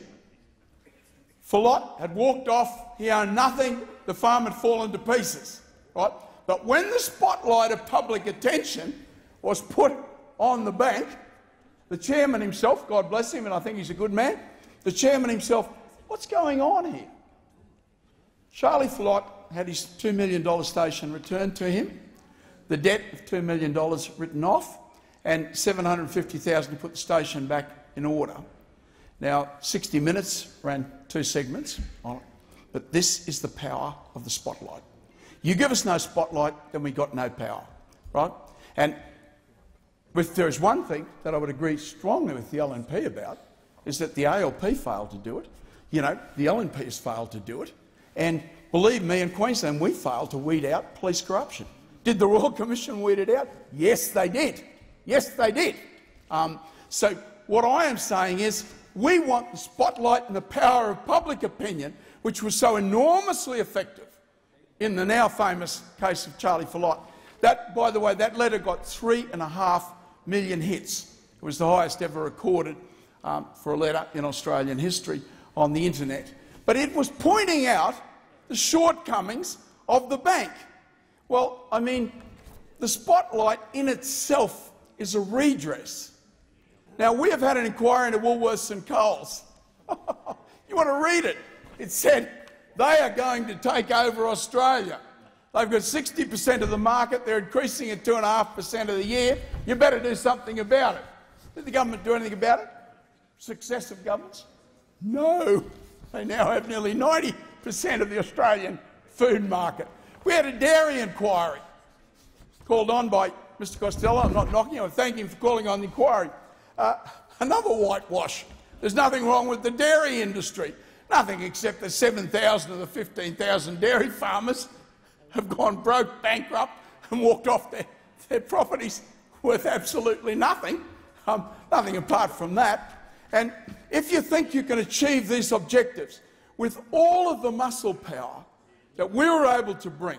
Phillott had walked off. He owned nothing. The farm had fallen to pieces. Right? But when the spotlight of public attention was put on the bank, the chairman himself, God bless him, and I think he's a good man, the chairman himself, what's going on here? Charlie Phillott had his $2 million station returned to him, the debt of $2 million written off, and 750,000 to put the station back in order. Now, 60 Minutes ran two segments on it, but this is the power of the spotlight. You give us no spotlight, then we got no power, right? And if there is one thing that I would agree strongly with the LNP about, is that the ALP failed to do it. You know, the LNP has failed to do it. And believe me, in Queensland, we failed to weed out police corruption. Did the Royal Commission weed it out? Yes, they did. Yes, they did. Um, so what I am saying is we want the spotlight and the power of public opinion, which was so enormously effective in the now famous case of Charlie Phillott. That, by the way, that letter got three and a half million hits. It was the highest ever recorded um, for a letter in Australian history on the internet. But it was pointing out the shortcomings of the bank. Well, I mean, the spotlight in itself is a redress. Now, we have had an inquiry into Woolworths and Coles. you want to read it? It said they are going to take over Australia. They've got 60% of the market. They're increasing at 2.5% of the year. You better do something about it. Did the government do anything about it? Successive governments? No. They now have nearly 90% of the Australian food market. We had a dairy inquiry called on by Mr Costello. I'm not knocking him. I thank him for calling on the inquiry. Uh, another whitewash. There's nothing wrong with the dairy industry. Nothing except that 7,000 of the 15,000 dairy farmers have gone broke, bankrupt, and walked off their, their properties worth absolutely nothing, um, nothing apart from that. And if you think you can achieve these objectives with all of the muscle power that we were able to bring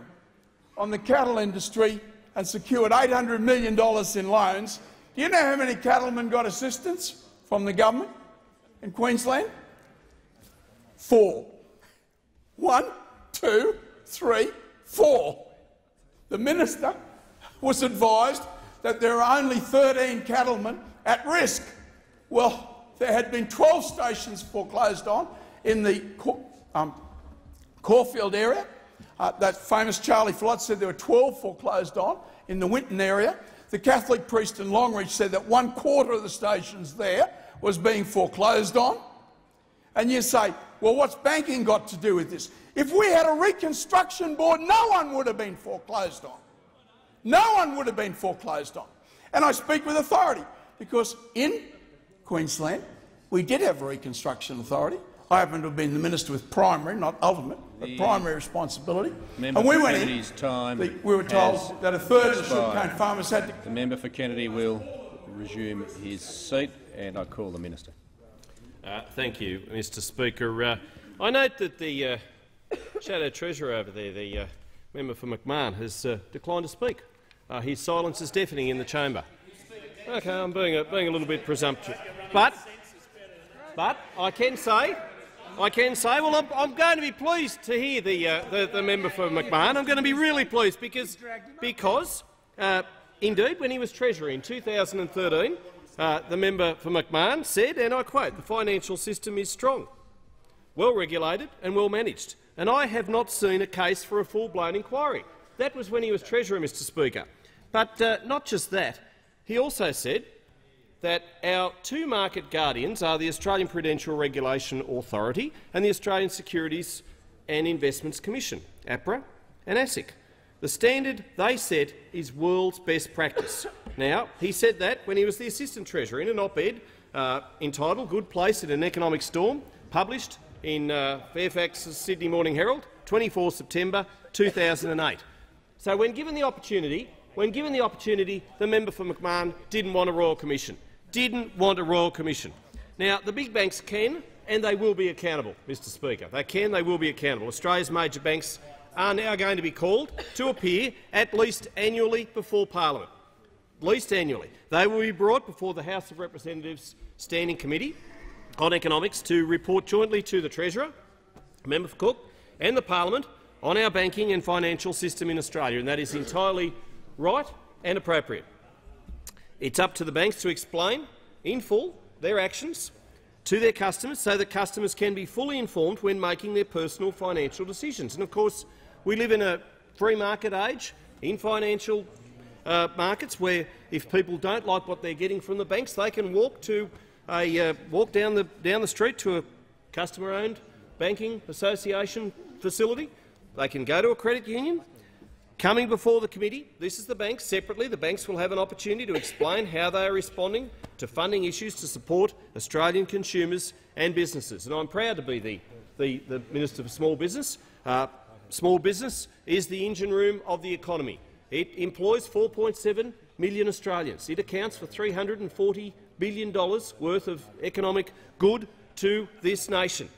on the cattle industry and secured $800 million in loans, do you know how many cattlemen got assistance from the government in Queensland? Four. One, two, three, four. The minister was advised that there are only 13 cattlemen at risk. Well, there had been 12 stations foreclosed on in the um, Caulfield area. Uh, that famous Charlie Phillott said there were 12 foreclosed on in the Winton area. The Catholic priest in Longreach said that one quarter of the stations there was being foreclosed on. And you say, well, what's banking got to do with this? If we had a reconstruction board, no one would have been foreclosed on. No one would have been foreclosed on. And I speak with authority because in Queensland we did have a reconstruction authority. I happen to have been the minister with primary, not ultimate, but the primary responsibility. Member and we went Kennedy's in. time The, we were told that a third of the sugarcane farmers had to. The member for Kennedy will resume his seat, and I call the minister. Uh, thank you, Mr Speaker. Uh, I note that the uh, Shadow Treasurer over there, the uh, member for McMahon, has uh, declined to speak. Uh, his silence is deafening in the chamber. Okay, I'm being a, being a little bit presumptuous. But, but I can say, I can say, well, I'm, I'm going to be pleased to hear the, uh, the, the member for McMahon. I'm going to be really pleased because, because uh, indeed, when he was Treasurer in 2013, uh, the member for McMahon said, and I quote, the financial system is strong, well regulated and well managed, and I have not seen a case for a full-blown inquiry. That was when he was Treasurer, Mr Speaker. But uh, not just that. He also said that our two market guardians are the Australian Prudential Regulation Authority and the Australian Securities and Investments Commission, APRA and ASIC. The standard they set is world's best practice. Now, he said that when he was the Assistant Treasurer in an op-ed uh, entitled Good Place in an Economic Storm, published in uh, Fairfax's Sydney Morning Herald, 24 September 2008. So when given the opportunity, when given the opportunity, the member for McMahon didn't want a royal commission. Didn't want a royal commission. Now, the big banks can and they will be accountable, Mr Speaker. They can, they will be accountable. Australia's major banks are now going to be called to appear at least annually before parliament. At least annually. They will be brought before the House of Representatives Standing Committee on Economics to report jointly to the Treasurer, Member for Cook, and the Parliament on our banking and financial system in Australia, and that is entirely right and appropriate. It's up to the banks to explain in full their actions to their customers so that customers can be fully informed when making their personal financial decisions. And of course, we live in a free market age in financial uh, markets where if people don't like what they're getting from the banks, they can walk to a uh, walk down the down the street to a customer-owned banking association facility. They can go to a credit union. Coming before the committee, this is the banks separately. The banks will have an opportunity to explain how they are responding to funding issues to support Australian consumers and businesses. And I'm proud to be the, the, the Minister for Small Business. Uh, small business is the engine room of the economy. It employs 4.7 million Australians. It accounts for $340 billion worth of economic good to this nation.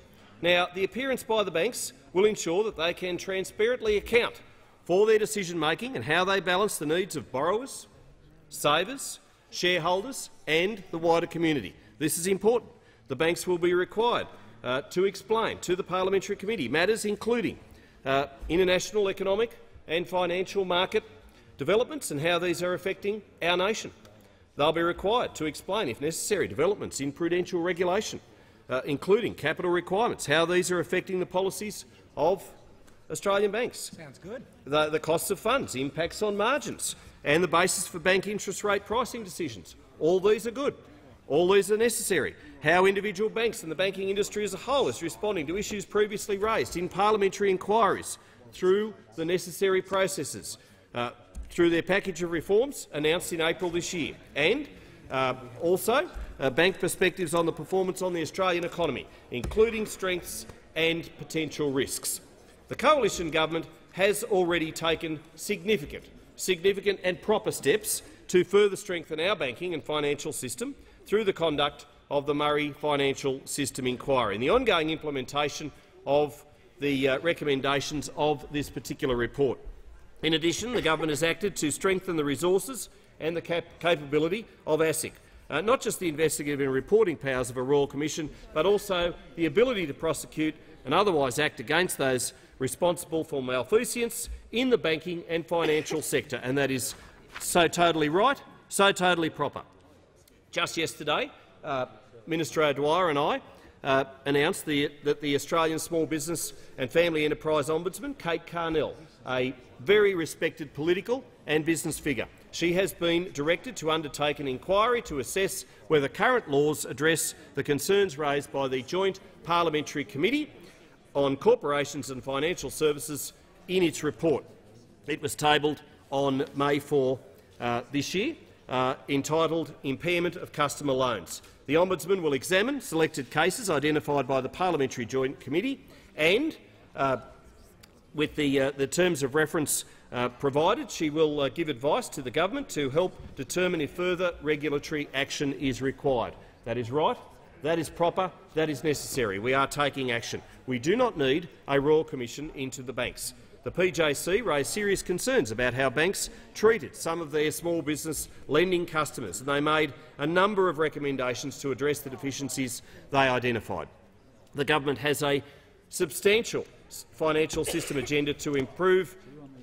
Now, the appearance by the banks will ensure that they can transparently account for their decision-making and how they balance the needs of borrowers, savers, shareholders and the wider community. This is important. The banks will be required uh, to explain to the Parliamentary Committee matters including uh, international economic and financial market developments and how these are affecting our nation. They'll be required to explain, if necessary, developments in prudential regulation, uh, including capital requirements, how these are affecting the policies of Australian banks. Sounds good. The, the costs of funds, impacts on margins, and the basis for bank interest rate pricing decisions. All these are good. All these are necessary. How individual banks and the banking industry as a whole is responding to issues previously raised in parliamentary inquiries through the necessary processes, uh, through their package of reforms announced in April this year, and uh, also uh, bank perspectives on the performance on the Australian economy, including strengths and potential risks. The coalition government has already taken significant, significant and proper steps to further strengthen our banking and financial system through the conduct of the Murray Financial System Inquiry and the ongoing implementation of the uh, recommendations of this particular report. In addition, the government has acted to strengthen the resources and the cap capability of ASIC, uh, not just the investigative and reporting powers of a Royal Commission, but also the ability to prosecute and otherwise act against those responsible for malfeasance in the banking and financial sector, and that is so totally right, so totally proper. Just yesterday, uh, Minister O'Dwyer and I uh, announced the, that the Australian Small Business and Family Enterprise Ombudsman, Kate Carnell, a very respected political and business figure. She has been directed to undertake an inquiry to assess whether current laws address the concerns raised by the Joint Parliamentary Committee on corporations and financial services in its report. It was tabled on May 4 uh, this year, uh, entitled Impairment of Customer Loans. The Ombudsman will examine selected cases identified by the Parliamentary Joint Committee and, uh, with the, uh, the, terms of reference uh, provided, she will uh, give advice to the government to help determine if further regulatory action is required. That is right. That is proper. That is necessary. We are taking action. We do not need a Royal Commission into the banks. The PJC raised serious concerns about how banks treated some of their small business lending customers, and they made a number of recommendations to address the deficiencies they identified. The government has a substantial financial system agenda to improve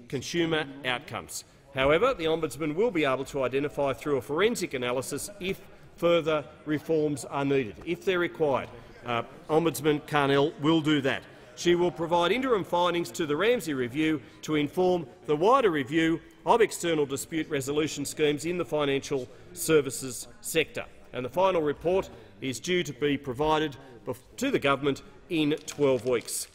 consumer outcomes. However, the Ombudsman will be able to identify through a forensic analysis if further reforms are needed, if they're required. Uh, Ombudsman Carnell will do that. She will provide interim findings to the Ramsay Review to inform the wider review of external dispute resolution schemes in the financial services sector. and the final report is due to be provided to the government in 12 weeks.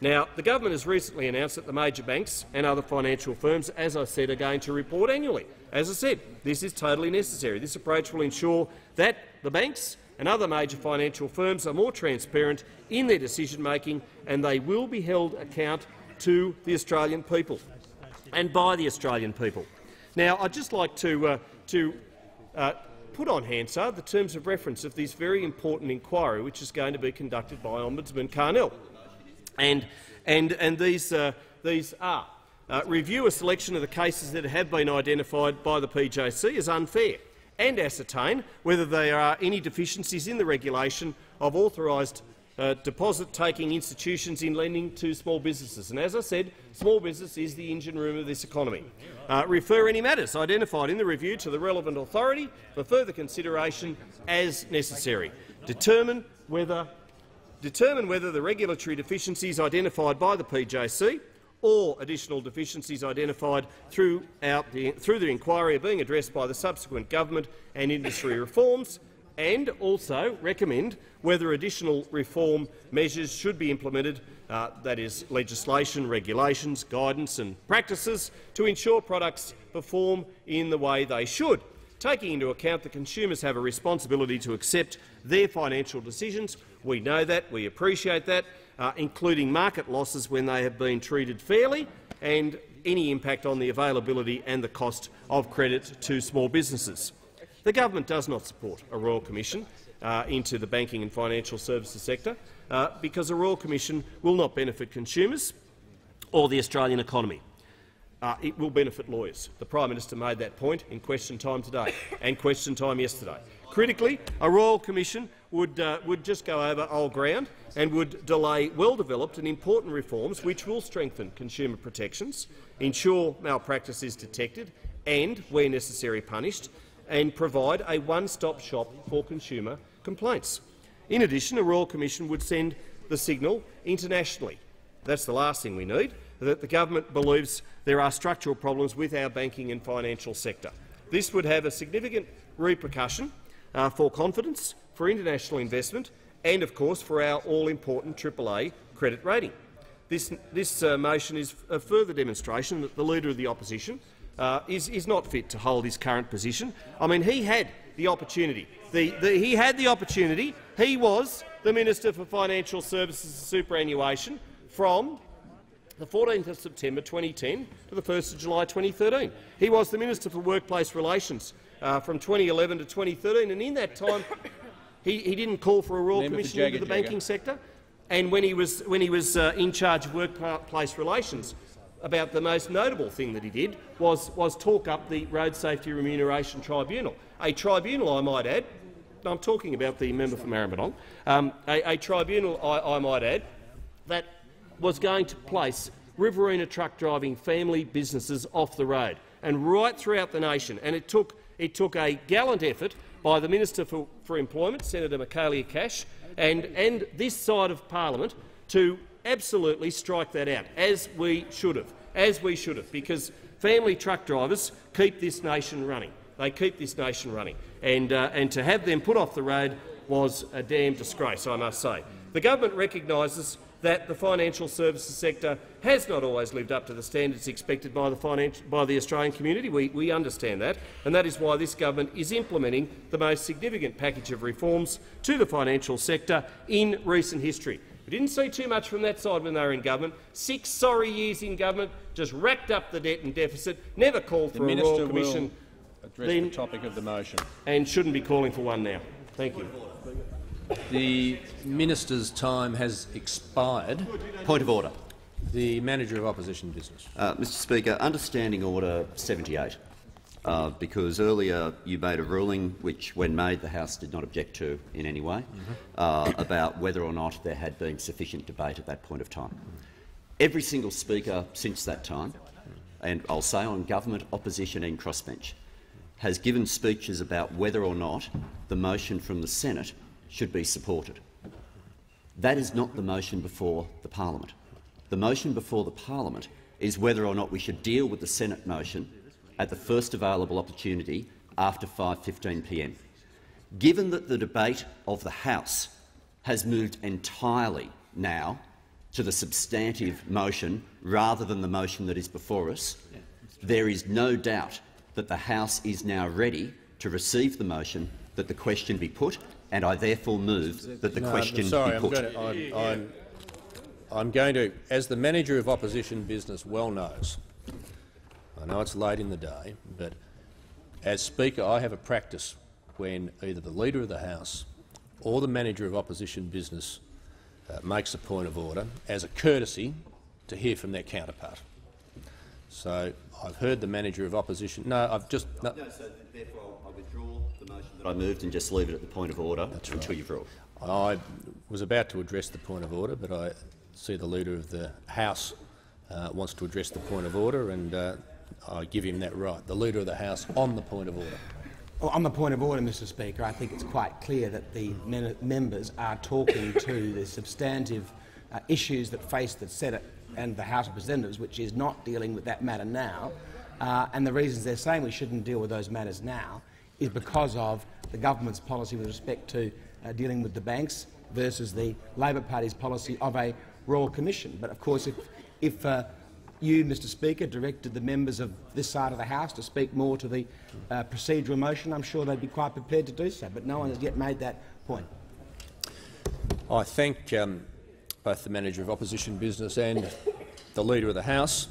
Now, the government has recently announced that the major banks and other financial firms, as I said, are going to report annually. As I said, this is totally necessary. This approach will ensure that the banks and other major financial firms are more transparent in their decision-making and they will be held account to the Australian people and by the Australian people. Now, I'd just like to, uh, to uh, put on Hansard the terms of reference of this very important inquiry which is going to be conducted by Ombudsman Carnell. And, and, and these, uh, these are uh, review a selection of the cases that have been identified by the PJC as unfair and ascertain whether there are any deficiencies in the regulation of authorised uh, deposit-taking institutions in lending to small businesses. And as I said, small business is the engine room of this economy. Uh, refer any matters identified in the review to the relevant authority for further consideration as necessary. Determine whether, determine whether the regulatory deficiencies identified by the PJC or additional deficiencies identified throughout the, through the inquiry are being addressed by the subsequent government and industry reforms and also recommend whether additional reform measures should be implemented, uh, that is, legislation, regulations, guidance and practices, to ensure products perform in the way they should, taking into account that consumers have a responsibility to accept their financial decisions. We know that, we appreciate that, uh, including market losses when they have been treated fairly and any impact on the availability and the cost of credit to small businesses. The government does not support a Royal Commission uh, into the banking and financial services sector uh, because a Royal Commission will not benefit consumers or the Australian economy. Uh, it will benefit lawyers. The Prime Minister made that point in question time today and question time yesterday. Critically, a Royal Commission would, uh, would just go over old ground and would delay well-developed and important reforms which will strengthen consumer protections, ensure malpractice is detected and, where necessary, punished, and provide a one-stop shop for consumer complaints. In addition, a Royal Commission would send the signal internationally. That's the last thing we need, that the government believes there are structural problems with our banking and financial sector. This would have a significant repercussion uh, for confidence, for international investment and, of course, for our all-important AAA credit rating. This, this uh, motion is a further demonstration that the Leader of the Opposition uh, is, is not fit to hold his current position. I mean, he had the opportunity. The, the, he had the opportunity. He was the Minister for Financial Services and Superannuation from the 14th of September 2010 to the 1st of July 2013. He was the Minister for Workplace Relations uh, from 2011 to 2013, and in that time he, he didn't call for a Royal Member Commission into the banking sector. And when he was, when he was uh, in charge of workplace relations, about the most notable thing that he did was, was talk up the Road Safety Remuneration Tribunal, a tribunal, I might add, I'm talking about the member for Maribyrnong, um, a, a, tribunal, I, I might add, that was going to place Riverina truck driving family businesses off the road and right throughout the nation. And it took, it took a gallant effort by the Minister for, for Employment, Senator Michaelia Cash, and, and this side of parliament to absolutely strike that out, as we should have, as we should have, because family truck drivers keep this nation running. They keep this nation running, and, uh, and to have them put off the road was a damn disgrace, I must say. The government recognises that the financial services sector has not always lived up to the standards expected by the, by the Australian community. We, we understand that, and that is why this government is implementing the most significant package of reforms to the financial sector in recent history. We didn't see too much from that side when they were in government. Six sorry years in government, just racked up the debt and deficit, never called for a Royal Commission. address then, the topic of the motion. And shouldn't be calling for one now. Thank you. The minister's time has expired. Point of order. The manager of opposition business. Uh, Mr Speaker, understanding order 78 uh, because earlier you made a ruling which, when made, the House did not object to in any way, mm -hmm. uh, about whether or not there had been sufficient debate at that point of time. Every single speaker since that time, and I'll say on government, opposition and crossbench, has given speeches about whether or not the motion from the Senate should be supported. That is not the motion before the parliament. The motion before the parliament is whether or not we should deal with the Senate motion at the first available opportunity after 5.15 p.m. Given that the debate of the House has moved entirely now to the substantive motion rather than the motion that is before us, there is no doubt that the House is now ready to receive the motion that the question be put, and I therefore move that the No, question sorry, be I'm put. going, to, I'm, I'm, I'm going to, as the manager of opposition business well knows, I know it's late in the day, but as Speaker I have a practice when either the Leader of the House or the manager of opposition business uh, makes a point of order as a courtesy to hear from their counterpart. So I've heard the manager of opposition. No, I've just. No, No, so therefore I withdraw the motion that I moved and just leave it at the point of order until you draw. I was about to address the point of order, but I see the Leader of the House uh, wants to address the point of order, and uh, I give him that right. The Leader of the House on the point of order. Well, on the point of order, Mr Speaker, I think it's quite clear that the men members are talking to the substantive uh, issues that face the Senate and the House of Representatives, which is not dealing with that matter now. Uh, and the reasons they're saying we shouldn't deal with those matters now is because of the government's policy with respect to uh, dealing with the banks versus the Labor Party's policy of a royal commission. But of course, if, if uh, you, Mr Speaker, directed the members of this side of the House to speak more to the uh, procedural motion, I'm sure they'd be quite prepared to do so, but no one has yet made that point. I thank um, both the manager of opposition business and the Leader of the House.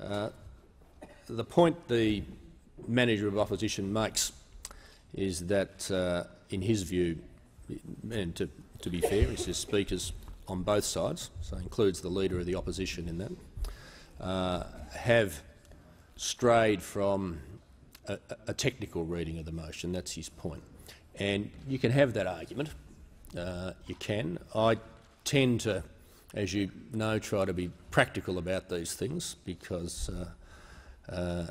Uh, the point the manager of opposition makes is that, uh, in his view, and to, to be fair, he says speakers on both sides, so includes the Leader of the opposition in that, uh, have strayed from a, a technical reading of the motion. That's his point. And you can have that argument. Uh, you can. I tend to, as you know, try to be practical about these things because uh, uh,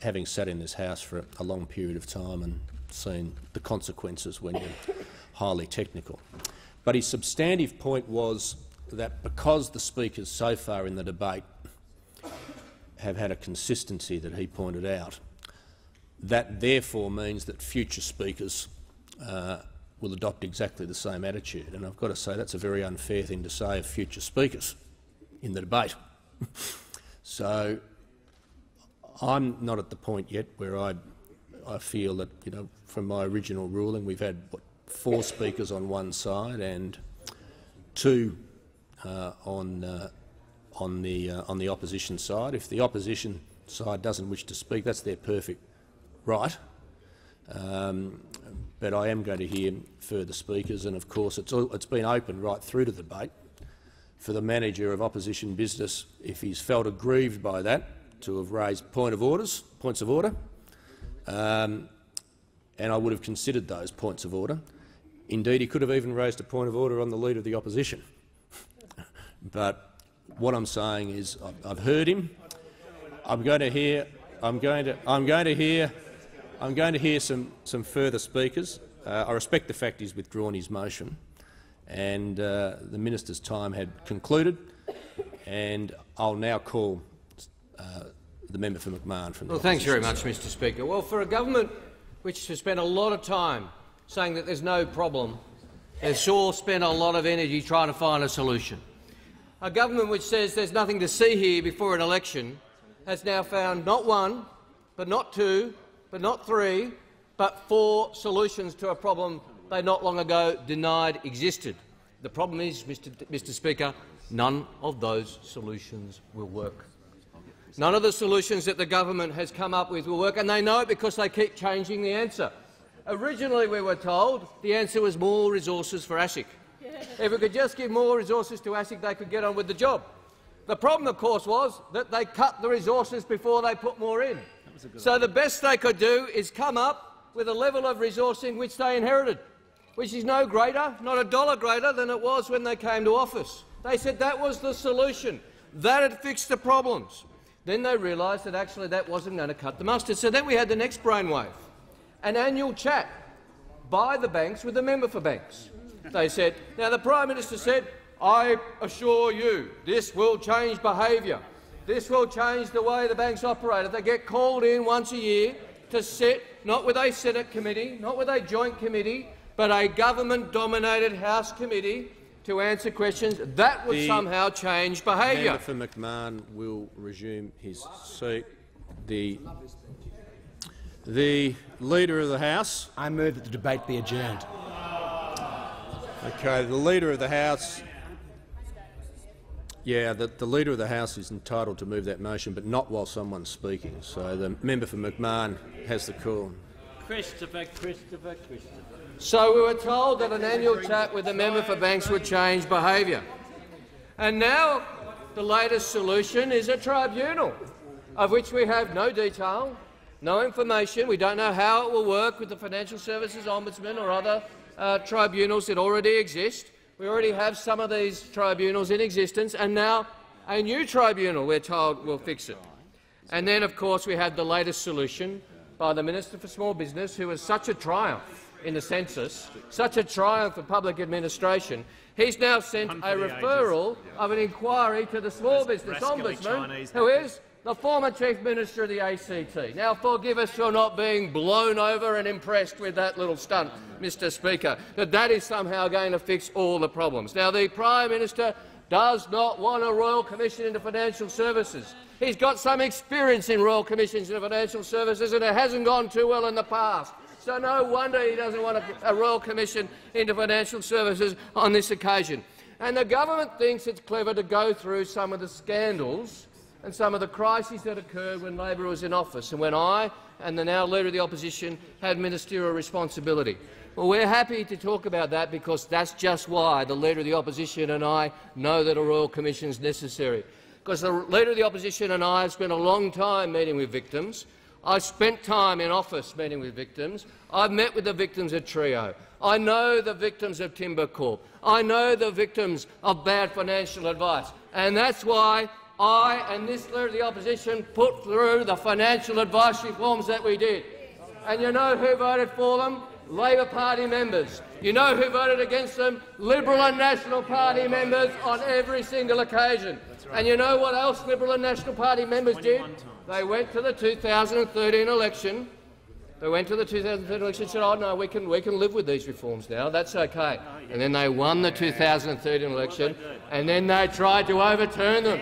having sat in this House for a long period of time and seen the consequences when you're highly technical. But his substantive point was that because the speakers so far in the debate have had a consistency that he pointed out, that therefore means that future speakers uh, will adopt exactly the same attitude. And I've got to say that's a very unfair thing to say of future speakers in the debate. so I'm not at the point yet where I, I feel that, you know, from my original ruling, we've had what, four speakers on one side and two uh, on uh, on the uh, on the opposition side. If the opposition side doesn't wish to speak, that's their perfect right. Um, but I am going to hear further speakers, and of course it's, all, it's been open right through to the debate for the manager of opposition business, if he's felt aggrieved by that, to have raised point of orders, points of order, um, and I would have considered those points of order. Indeed, he could have even raised a point of order on the leader of the opposition. but what I'm saying is, I've heard him. I'm going to hear. I'm going to. I'm going to hear. I'm going to hear some some further speakers. Uh, I respect the fact he's withdrawn his motion, and uh, the minister's time had concluded. And I'll now call uh, the member for McMahon from. Well, thanks very much. Mr. Speaker. Well, for a government which has spent a lot of time saying that there's no problem, has sure spent a lot of energy trying to find a solution. A government which says there's nothing to see here before an election has now found not one, but not two, but not three, but four solutions to a problem they not long ago denied existed. The problem is, Mr. Mr. Speaker, none of those solutions will work. None of the solutions that the government has come up with will work, and they know it because they keep changing the answer. Originally, we were told the answer was more resources for ASIC. If we could just give more resources to ASIC, they could get on with the job. The problem, of course, was that they cut the resources before they put more in. So the best they could do is come up with a level of resourcing which they inherited, which is no greater, not a dollar greater than it was when they came to office. They said that was the solution. That had fixed the problems. Then they realised that actually that wasn't going to cut the mustard. So then we had the next brainwave, an annual chat by the banks with the member for banks. They said, now the Prime Minister said, I assure you this will change behaviour. This will change the way the banks operate. If they get called in once a year to sit not with a Senate committee, not with a joint committee, but a government-dominated House committee to answer questions, that would The somehow change behaviour. Member for McMahon will resume his seat. The, the Leader of the House. I move that the debate be adjourned. Okay, the Leader of the House. Yeah, the, the Leader of the House is entitled to move that motion, but not while someone's speaking. So the member for McMahon has the call. Christopher, Christopher, Christopher. So we were told that an annual chat with the member for Banks would change behaviour. And now the latest solution is a tribunal, of which we have no detail, no information. We don't know how it will work with the Financial Services Ombudsman or other uh, tribunals that already exist. We already have some of these tribunals in existence, and now a new tribunal, we're told, will fix it. And then, of course, we have the latest solution by the Minister for Small Business, who was such a triumph in the census, such a triumph for public administration. He's now sent a referral of an inquiry to the Small Business Ombudsman, who is the former Chief Minister of the ACT. Now, forgive us for not being blown over and impressed with that little stunt, Mr Speaker, that that is somehow going to fix all the problems. Now, the Prime Minister does not want a Royal Commission into financial services. He's got some experience in Royal Commissions into financial services, and it hasn't gone too well in the past. So no wonder he doesn't want a, a Royal Commission into financial services on this occasion. And the government thinks it's clever to go through some of the scandals and some of the crises that occurred when Labor was in office and when I and the now Leader of the Opposition had ministerial responsibility. Well, we're happy to talk about that because that's just why the Leader of the Opposition and I know that a Royal Commission is necessary. Because the Leader of the Opposition and I have spent a long time meeting with victims. I've spent time in office meeting with victims. I've met with the victims of Trio. I know the victims of Timbercorp. I know the victims of bad financial advice. And that's why I and this Leader of the Opposition put through the financial advice reforms that we did. And you know who voted for them? Labor Party members. You know who voted against them? Liberal and National Party members on every single occasion. And you know what else Liberal and National Party members did? They went to the 2013 election. They went to the 2013 election and said, oh no, we can, we can live with these reforms now, that's okay. And then they won the 2013 election and then they tried to overturn them.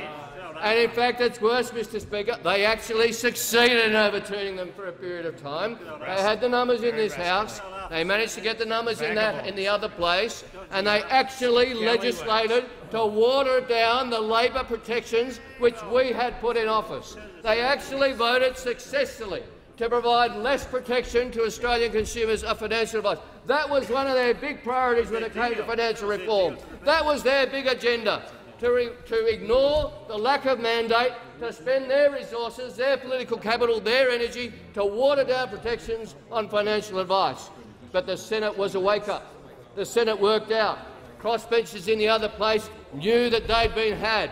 And in fact, it's worse, Mr Speaker. They actually succeeded in overturning them for a period of time. They had the numbers in this House. They managed to get the numbers in that in the other place, and they actually legislated to water down the Labor protections which we had put in office. They actually voted successfully to provide less protection to Australian consumers of financial advice. That was one of their big priorities when it came to financial reform. That was their big agenda to, to ignore the lack of mandate, to spend their resources, their political capital, their energy to water down protections on financial advice. But the Senate was a wake-up. The Senate worked out. Crossbenchers in the other place knew that they'd been had.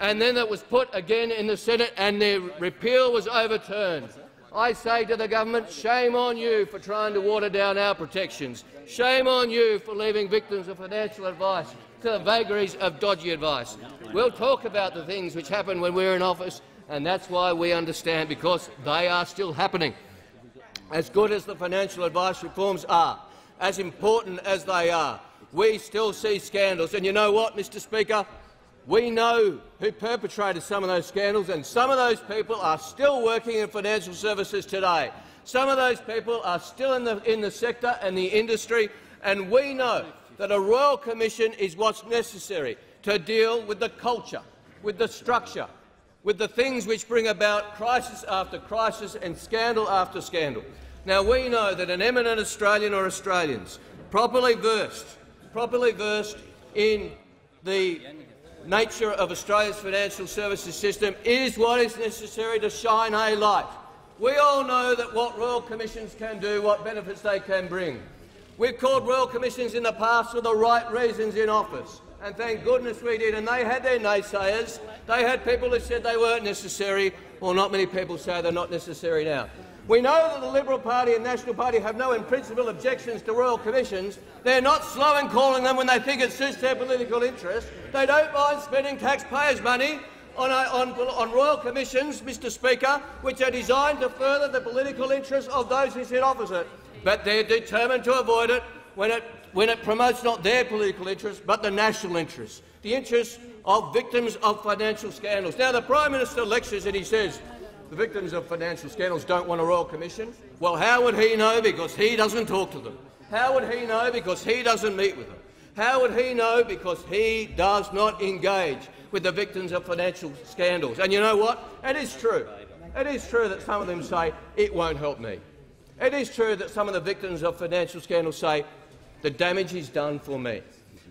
And then it was put again in the Senate and their repeal was overturned. I say to the government, shame on you for trying to water down our protections. Shame on you for leaving victims of financial advice to the vagaries of dodgy advice. We'll talk about the things which happen when we're in office, and that's why we understand, because they are still happening. As good as the financial advice reforms are, as important as they are, we still see scandals. And you know what, Mr Speaker? We know who perpetrated some of those scandals, and some of those people are still working in financial services today. Some of those people are still in the, in the sector and the industry, and we know that a royal commission is what's necessary to deal with the culture, with the structure, with the things which bring about crisis after crisis and scandal after scandal. Now, we know that an eminent Australian or Australians properly versed, properly versed in the nature of Australia's financial services system is what is necessary to shine a light. We all know that what royal commissions can do, what benefits they can bring. We've called royal commissions in the past for the right reasons in office, and thank goodness we did. And they had their naysayers. They had people who said they weren't necessary. Well, not many people say they're not necessary now. We know that the Liberal Party and National Party have no in-principle objections to royal commissions. They're not slow in calling them when they think it suits their political interest. They don't mind spending taxpayers' money on, a, on, on royal commissions, Mr Speaker, which are designed to further the political interests of those who sit opposite. But they're determined to avoid it when it, when it promotes not their political interests but the national interests, the interests of victims of financial scandals. Now, the Prime Minister lectures and he says the victims of financial scandals don't want a royal commission. Well, how would he know? Because he doesn't talk to them. How would he know? Because he doesn't meet with them. How would he know? Because he does not engage with the victims of financial scandals. And you know what? It is true. It is true that some of them say, it won't help me. It is true that some of the victims of financial scandals say, the damage is done for me.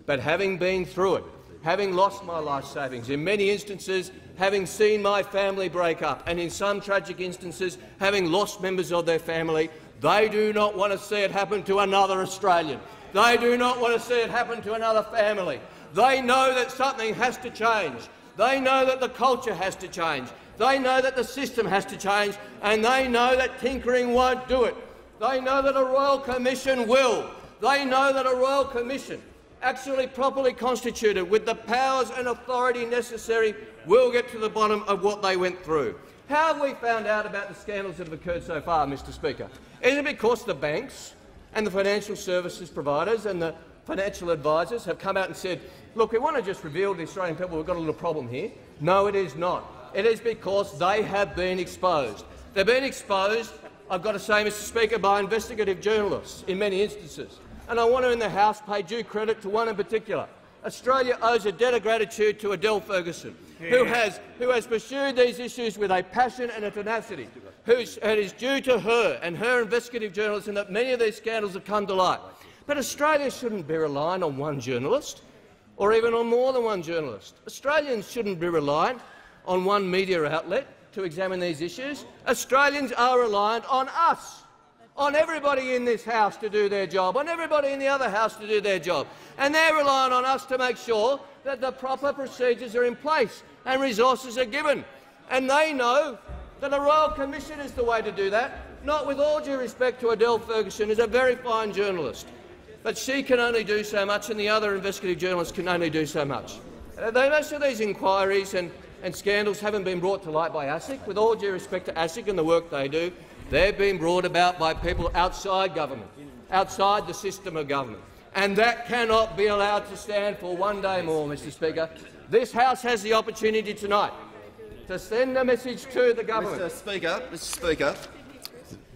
But having been through it, having lost my life savings, in many instances having seen my family break up, and in some tragic instances having lost members of their family, they do not want to see it happen to another Australian. They do not want to see it happen to another family. They know that something has to change. They know that the culture has to change. They know that the system has to change, and they know that tinkering won't do it. They know that a royal commission will. They know that a royal commission, actually properly constituted with the powers and authority necessary, will get to the bottom of what they went through. How have we found out about the scandals that have occurred so far, Mr Speaker? Is it because the banks and the financial services providers and the financial advisors have come out and said, look, we want to just reveal to the Australian people we've got a little problem here. No, it is not. It is because they have been exposed. They've been exposed, I've got to say, Mr Speaker, by investigative journalists in many instances. And I want to in the House pay due credit to one in particular. Australia owes a debt of gratitude to Adele Ferguson, who has, who has pursued these issues with a passion and a tenacity. Who's, it is due to her and her investigative journalism that many of these scandals have come to light. But Australia shouldn't be relying on one journalist or even on more than one journalist. Australians shouldn't be reliant on one media outlet to examine these issues. Australians are reliant on us, on everybody in this House to do their job, on everybody in the other House to do their job. And they're relying on us to make sure that the proper procedures are in place and resources are given. And they know that a Royal Commission is the way to do that, not with all due respect to Adele Ferguson, who's a very fine journalist. But she can only do so much and the other investigative journalists can only do so much. Uh, most of these inquiries and, and scandals haven't been brought to light by ASIC. With all due respect to ASIC and the work they do, they've been brought about by people outside government, outside the system of government. And that cannot be allowed to stand for one day more, Mr Speaker. This House has the opportunity tonight to send a message to the government. Mr Speaker, Mr Speaker.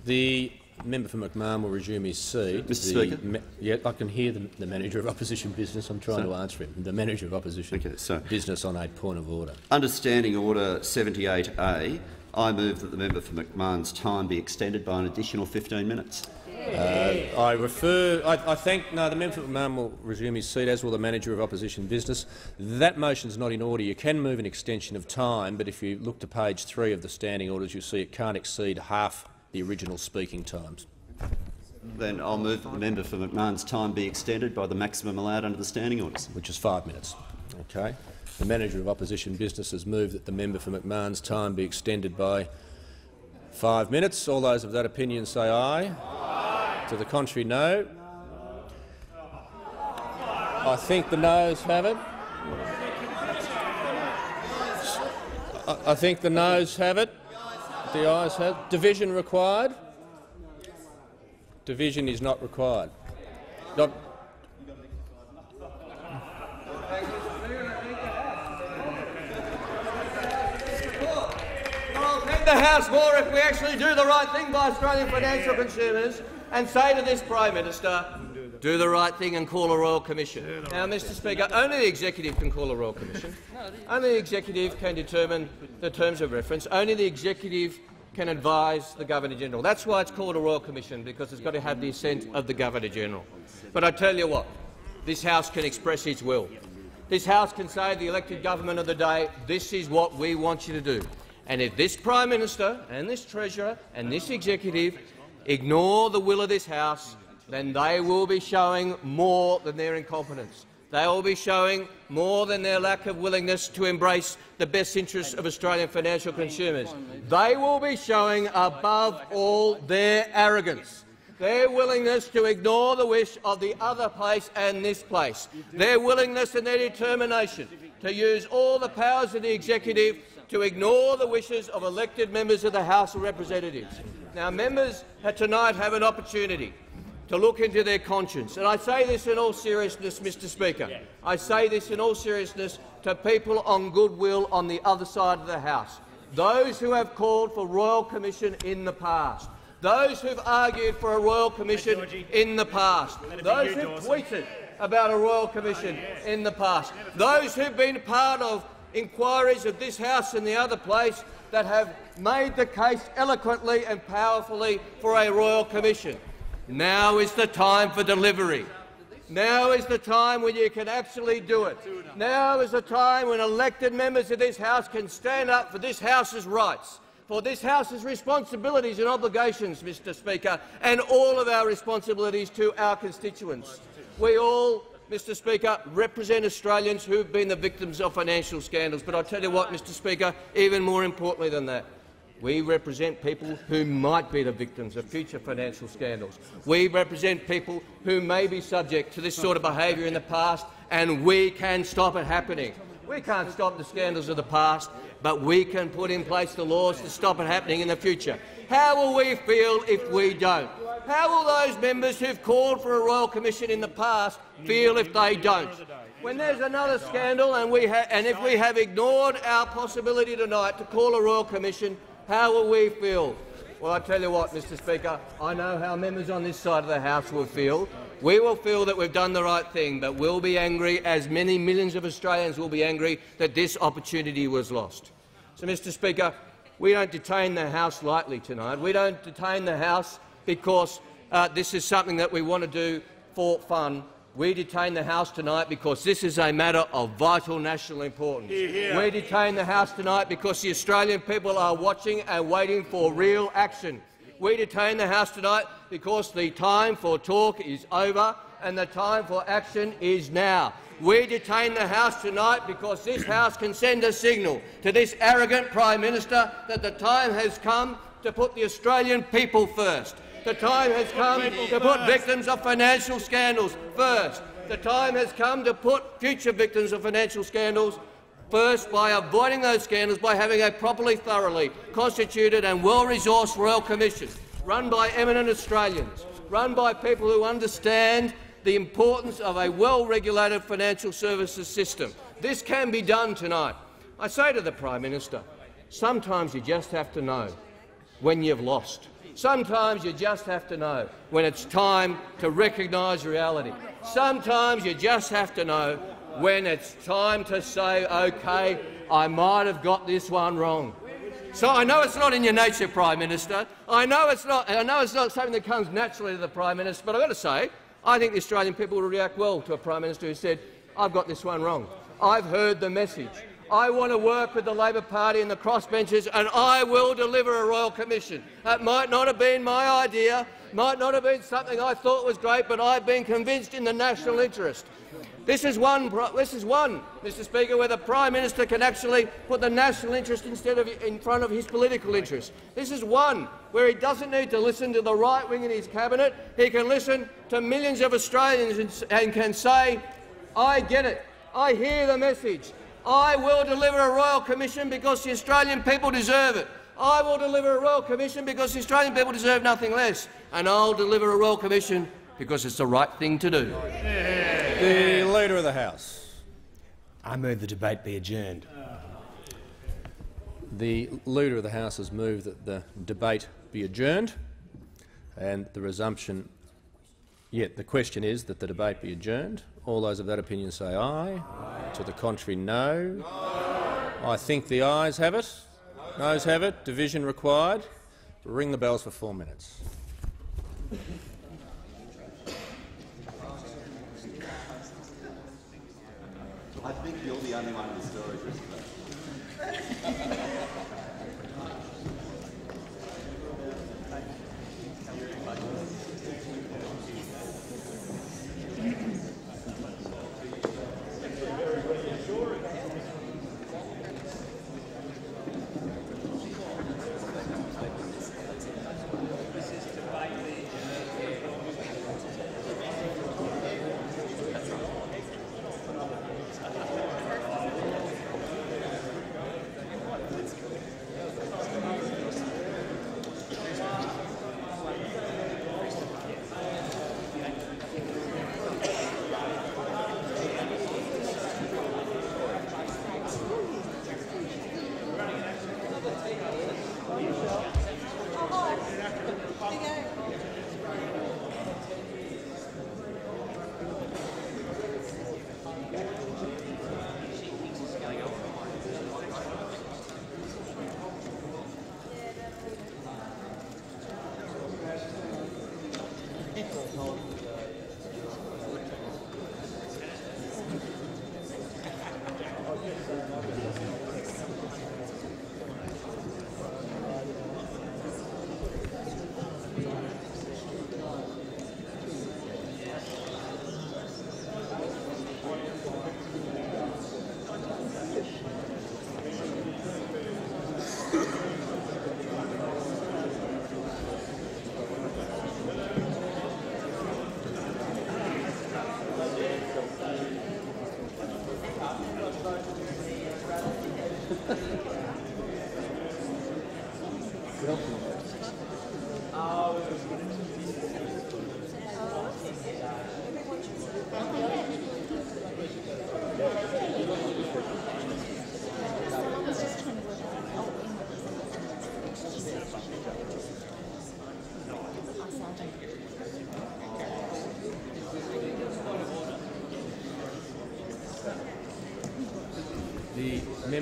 The member for McMahon will resume his seat. Mr Speaker? yeah, I can hear the, the, manager of opposition business. I'm trying to answer him. The manager of opposition okay, so, business on a point of order. Understanding Order 78A, I move that the member for McMahon's time be extended by an additional 15 minutes. Uh, I refer. I, I think no. The member for McMahon will resume his seat, as will the manager of opposition business. That motion is not in order. You can move an extension of time, but if you look to page three of the standing orders, you'll see it can't exceed half the original speaking times. Then I'll move that the member for McMahon's time be extended by the maximum allowed under the standing orders. Which is five minutes. Okay. The manager of opposition business has moved that the member for McMahon's time be extended by five minutes. All those of that opinion say aye. aye. To the contrary, no. I think the noes have it. I think the noes have it. The ayes have. Division required? Division is not required. Not the House more if we actually do the right thing by Australian financial consumers and say to this Prime Minister, do the right thing and call a Royal Commission. Now, Mr Speaker, only the Executive can call a Royal Commission. Only the Executive can determine the terms of reference. Only the Executive can advise the Governor-General. That's why it's called a Royal Commission, because it's got to have the assent of the Governor-General. But I tell you what, this House can express its will. This House can say to the elected government of the day, this is what we want you to do. And if this Prime Minister and this Treasurer and this Executive ignore the will of this House, then they will be showing more than their incompetence. They will be showing more than their lack of willingness to embrace the best interests of Australian financial consumers. They will be showing, above all, their arrogance. their willingness to ignore the wish of the other place and this place, their willingness and their determination to use all the powers of the executive to ignore the wishes of elected members of the House of Representatives. Now, members tonight have an opportunity to look into their conscience. And I say this in all seriousness, Mr Speaker. I say this in all seriousness to people on goodwill on the other side of the House, those who have called for royal commission in the past, those who've argued for a royal commission in the past, those who've tweeted about a royal commission in the past, those who've been part of inquiries of this House and the other place that have made the case eloquently and powerfully for a royal commission. Now is the time for delivery. Now is the time when you can actually do it. Now is the time when elected members of this House can stand up for this House's rights, for this House's responsibilities and obligations, Mr Speaker, and all of our responsibilities to our constituents. We all, Mr Speaker, represent Australians who have been the victims of financial scandals. But I tell you what, Mr Speaker, even more importantly than that, we represent people who might be the victims of future financial scandals. We represent people who may be subject to this sort of behaviour in the past, and we can stop it happening. We can't stop the scandals of the past, but we can put in place the laws to stop it happening in the future. How will we feel if we don't? How will those members who've called for a royal commission in the past feel if they don't? When there's another scandal and, we and if we have ignored our possibility tonight to call a royal commission, how will we feel? Well, I tell you what, Mr Speaker, I know how members on this side of the House will feel. We will feel that we've done the right thing, but we'll be angry, as many millions of Australians will be angry, that this opportunity was lost. So, Mr Speaker, we don't detain the House lightly tonight. We don't detain the House because uh, this is something that we want to do for fun we detain the House tonight because this is a matter of vital national importance. We detain the House tonight because the Australian people are watching and waiting for real action. We detain the House tonight because the time for talk is over and the time for action is now. We detain the House tonight because this House can send a signal to this arrogant Prime Minister that the time has come to put the Australian people first. The time has come to put victims of financial scandals first. The time has come to put future victims of financial scandals first by avoiding those scandals by having a properly, thoroughly constituted and well-resourced Royal Commission run by eminent Australians, run by people who understand the importance of a well-regulated financial services system. This can be done tonight. I say to the Prime Minister, sometimes you just have to know when you've lost. Sometimes you just have to know when it's time to recognise reality. Sometimes you just have to know when it's time to say, OK, I might have got this one wrong. So I know it's not in your nature, Prime Minister. I know it's not. I know it's not something that comes naturally to the Prime Minister. But I've got to say, I think the Australian people will react well to a Prime Minister who said, "I've got this one wrong. I've heard the message. I want to work with the Labor Party and the crossbenchers, and I will deliver a Royal Commission. That might not have been my idea, might not have been something I thought was great, but I've been convinced in the national interest. This is one, this is one, Mr Speaker, where the Prime Minister can actually put the national interest instead of in front of his political interest. This is one where he doesn't need to listen to the right wing in his cabinet. He can listen to millions of Australians and can say, I get it. I hear the message. I will deliver a royal commission because the Australian people deserve it. I will deliver a royal commission because the Australian people deserve nothing less. And I'll deliver a royal commission because it's the right thing to do. The Leader of the House. I move the debate be adjourned. The Leader of the House has moved that the debate be adjourned and the resumption Yet the question is that the debate be adjourned. All those of that opinion say aye. aye. To the contrary, no. no. I think the ayes have it. No. Noes have it. Division required. Ring the bells for four minutes. I think you're the only one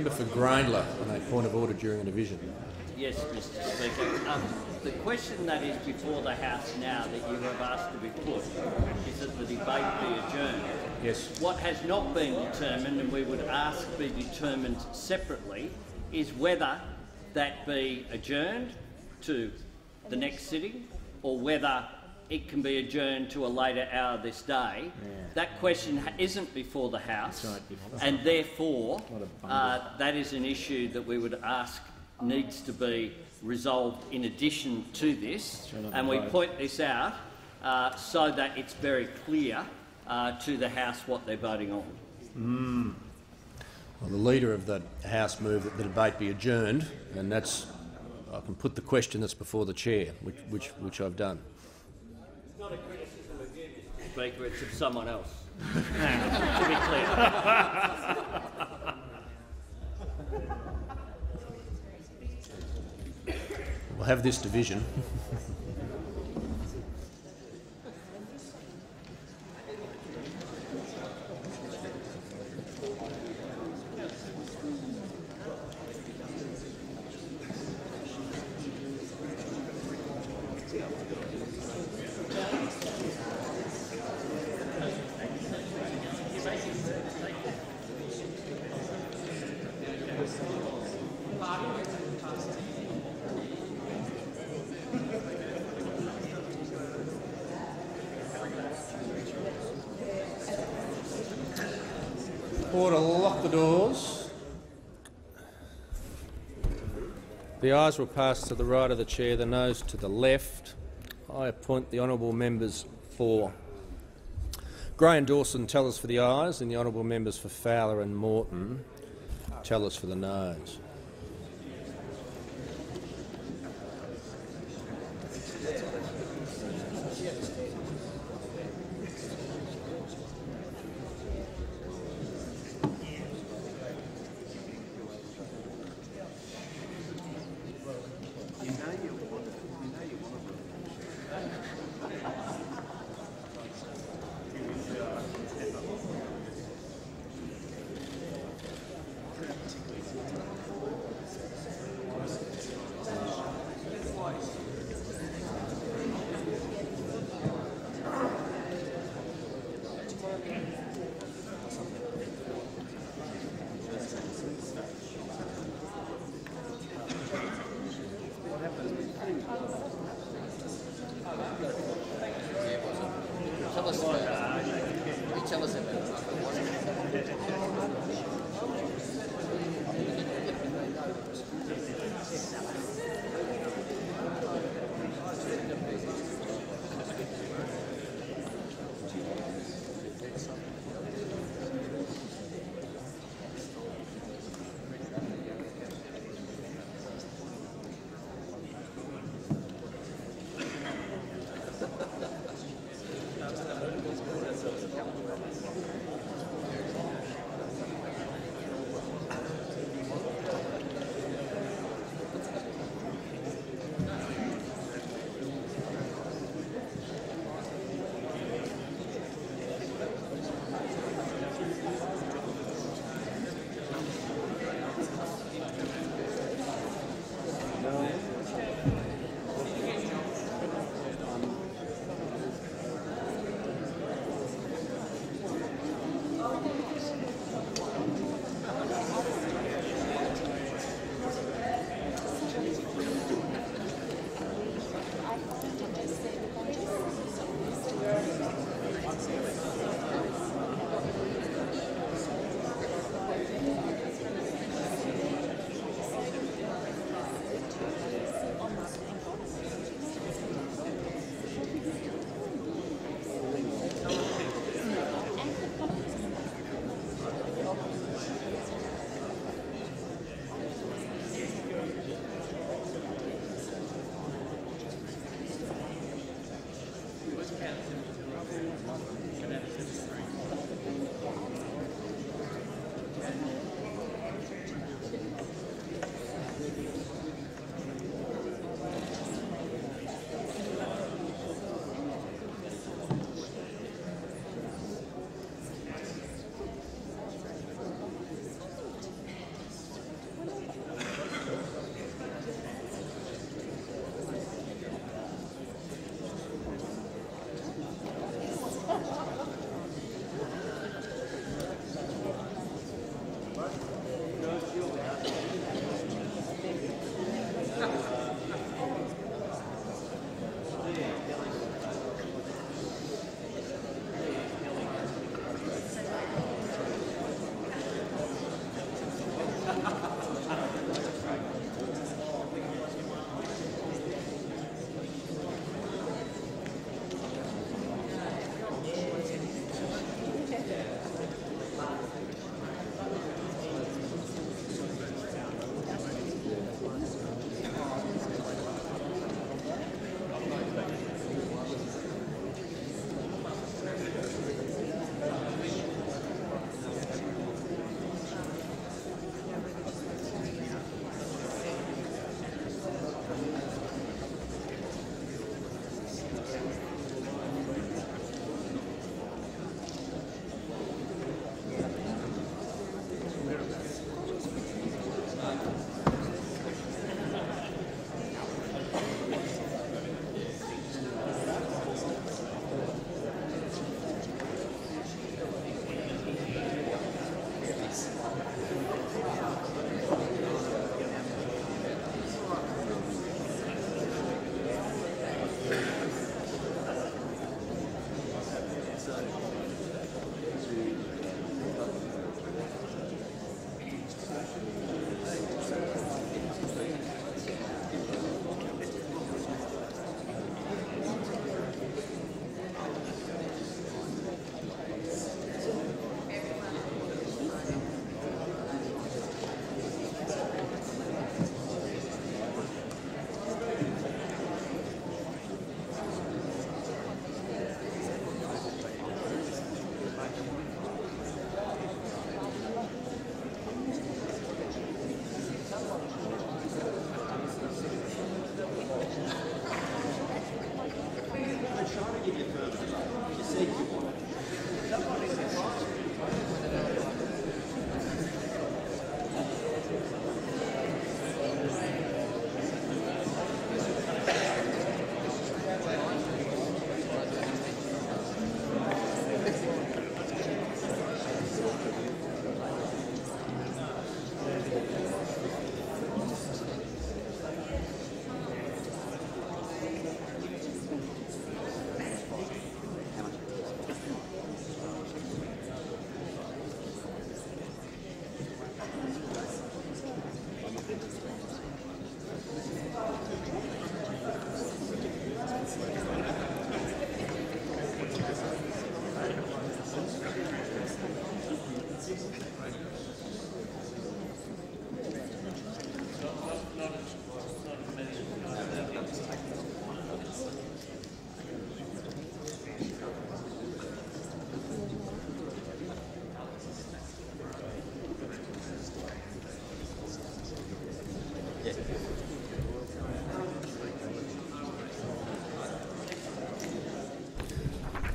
member for Grayndler on a point of order during a division. Yes, Mr Speaker. Um, the question that is before the House now that you have asked to be put is that the debate be adjourned. Yes. What has not been determined, and we would ask be determined separately, is whether that be adjourned to the next sitting or whether it can be adjourned to a later hour this day. That question isn't before the House, and therefore uh, that is an issue that we would ask needs to be resolved in addition to this, and we point this out uh, so that it's very clear uh, to the House what they're voting on. Well, the leader of the House moved that the debate be adjourned, and that's I can put the question that's before the chair, which which, which I've done. It's not a criticism of you, Mr Speaker, it's of someone else. to be clear. We'll have this division. Order, lock the doors. The ayes will pass to the right of the chair, the noes to the left. I appoint the honourable members for Grey and Dawson tellers for the ayes, and the honourable members for Fowler and Moreton tell us for the noes.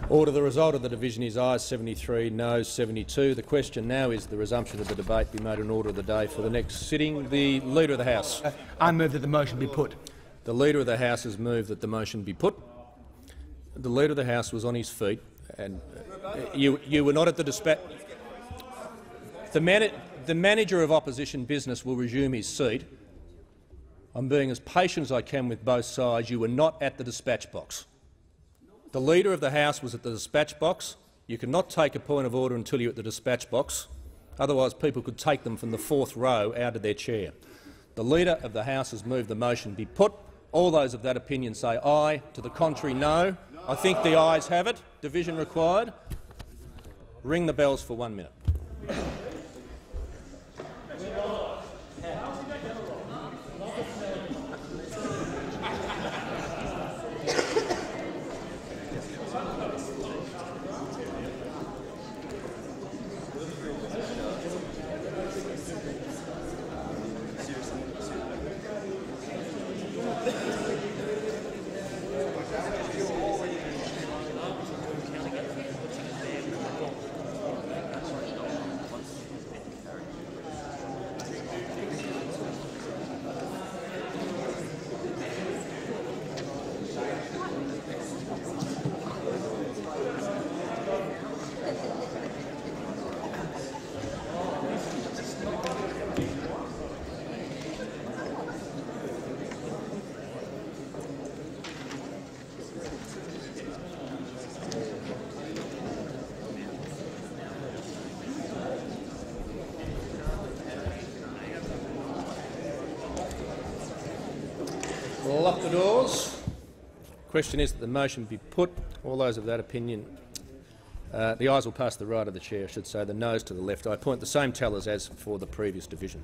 Order. The result of the division is ayes 73, noes 72. The question now is the resumption of the debate be made an order of the day for the next sitting. The Leader of the House. I move that the motion be put. The Leader of the House has moved that the motion be put. The Leader of the House was on his feet, and uh, you, you were not at the dispatch. The, man the manager of opposition business will resume his seat. I'm being as patient as I can with both sides. You were not at the dispatch box. The Leader of the House was at the dispatch box. You cannot take a point of order until you're at the dispatch box. Otherwise, people could take them from the fourth row out of their chair. The Leader of the House has moved the motion be put. All those of that opinion say aye. To the contrary, no. I think the ayes have it. Division required. Ring the bells for one minute. Lock the doors. Question is that the motion be put. All those of that opinion. Uh, the ayes will pass the right of the chair, I should say. The noes to the left. I appoint the same tellers as for the previous division.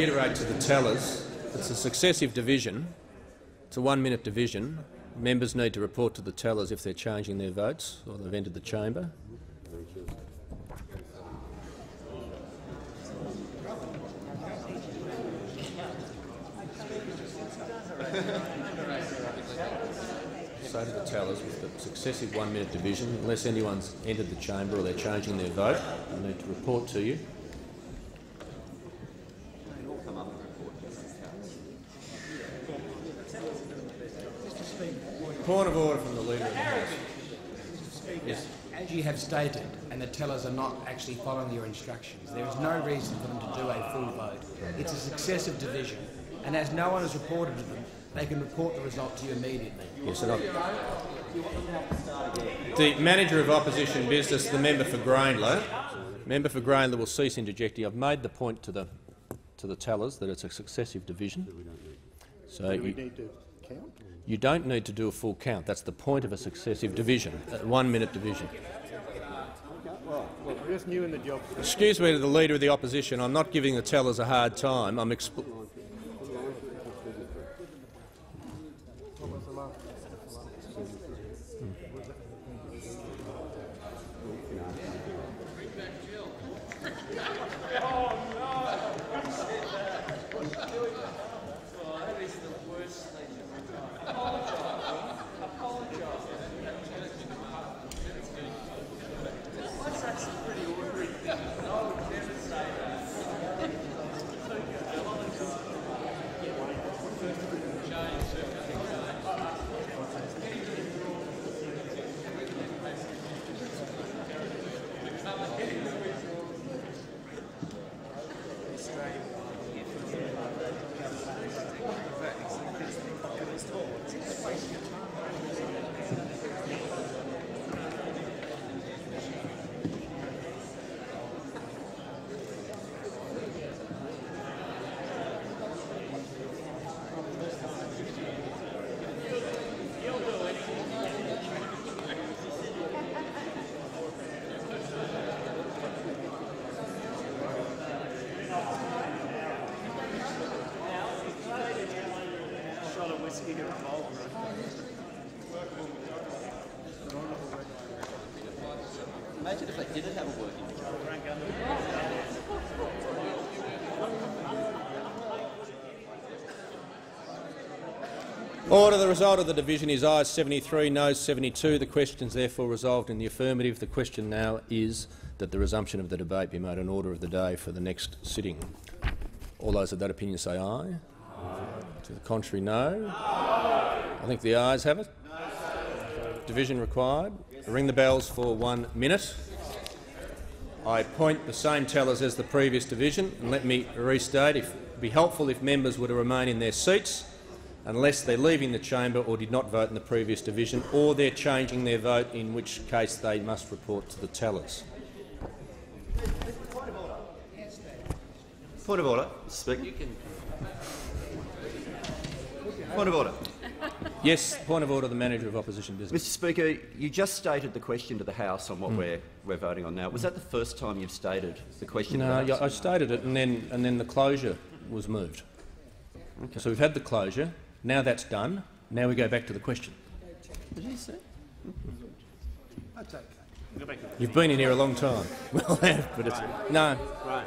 Reiterate to the tellers, it's a successive division. It's a one-minute division. Members need to report to the tellers if they're changing their votes or they've entered the chamber. Say to the tellers with the successive one-minute division, unless anyone's entered the chamber or they're changing their vote, they need to report to you. Point of order from the Leader of the House. Yes. As you have stated, and the tellers are not actually following your instructions, there is no reason for them to do a full vote. It's a successive division, and as no one has reported to them, they can report the result to you immediately. Yes, and I- The Manager of Opposition Business, the member for Grayndler. Member for Grayndler will cease interjecting. I've made the point to the to the tellers that it's a successive division. So we you, need to count? you don't need to do a full count. That's the point of a successive division, a one-minute division. Just new in the job. Excuse me to the Leader of the Opposition. I'm not giving the tellers a hard time. I'm expl Order. The result of the division is ayes 73, noes 72. The question is therefore resolved in the affirmative. The question now is that the resumption of the debate be made an order of the day for the next sitting. All those of that opinion say aye. To the contrary, no. I think the ayes have it. Division required. Ring the bells for one minute. I appoint the same tellers as the previous division, and let me restate, if, it would be helpful if members were to remain in their seats unless they're leaving the chamber or did not vote in the previous division, or they're changing their vote, in which case they must report to the tellers. Point of order, Mr Speaker. Point of order. Yes, point of order, the Manager of Opposition Business. Mr Speaker, you just stated the question to the House on what Mm. we're, we're voting on now. Was that the first time you've stated the question No, to the House? I stated it, and then and then the closure was moved. So we've had the closure. Now that's done. Now we go back to the question. Did you say? That's okay. Go back to the- You've been in here a long time. Well, but it's no. Right.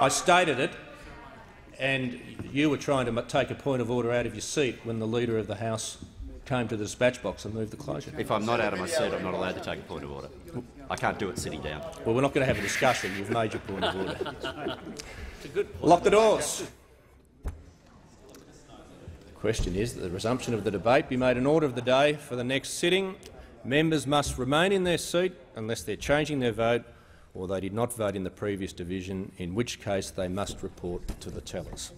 I stated it, and you were trying to take a point of order out of your seat when the Leader of the House came to the dispatch box and moved the closure. If I'm not out of my seat, I'm not allowed to take a point of order. I can't do it sitting down. Well, we're not going to have a discussion. You've made your point of order. It's a good. Lock the doors. Question is that the resumption of the debate be made an order of the day for the next sitting. Members must remain in their seat unless they're changing their vote or they did not vote in the previous division, in which case they must report to the tellers.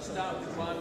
Start with one.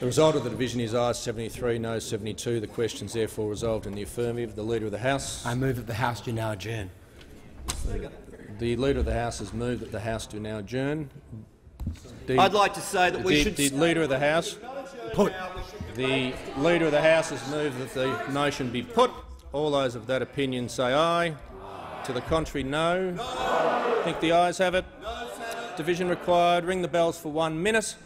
The result of the division is ayes 73, no 72. The question is therefore resolved in the affirmative. The Leader of the House. I move that the House do now adjourn. The Leader of the House has moved that the House do now adjourn. The- I'd like to say that we the, should The Leader of the House. Put. The Leader of the House has moved that the motion be put. All those of that opinion say aye. To the contrary, no. I think the ayes have it. Division required. Ring the bells for one minute.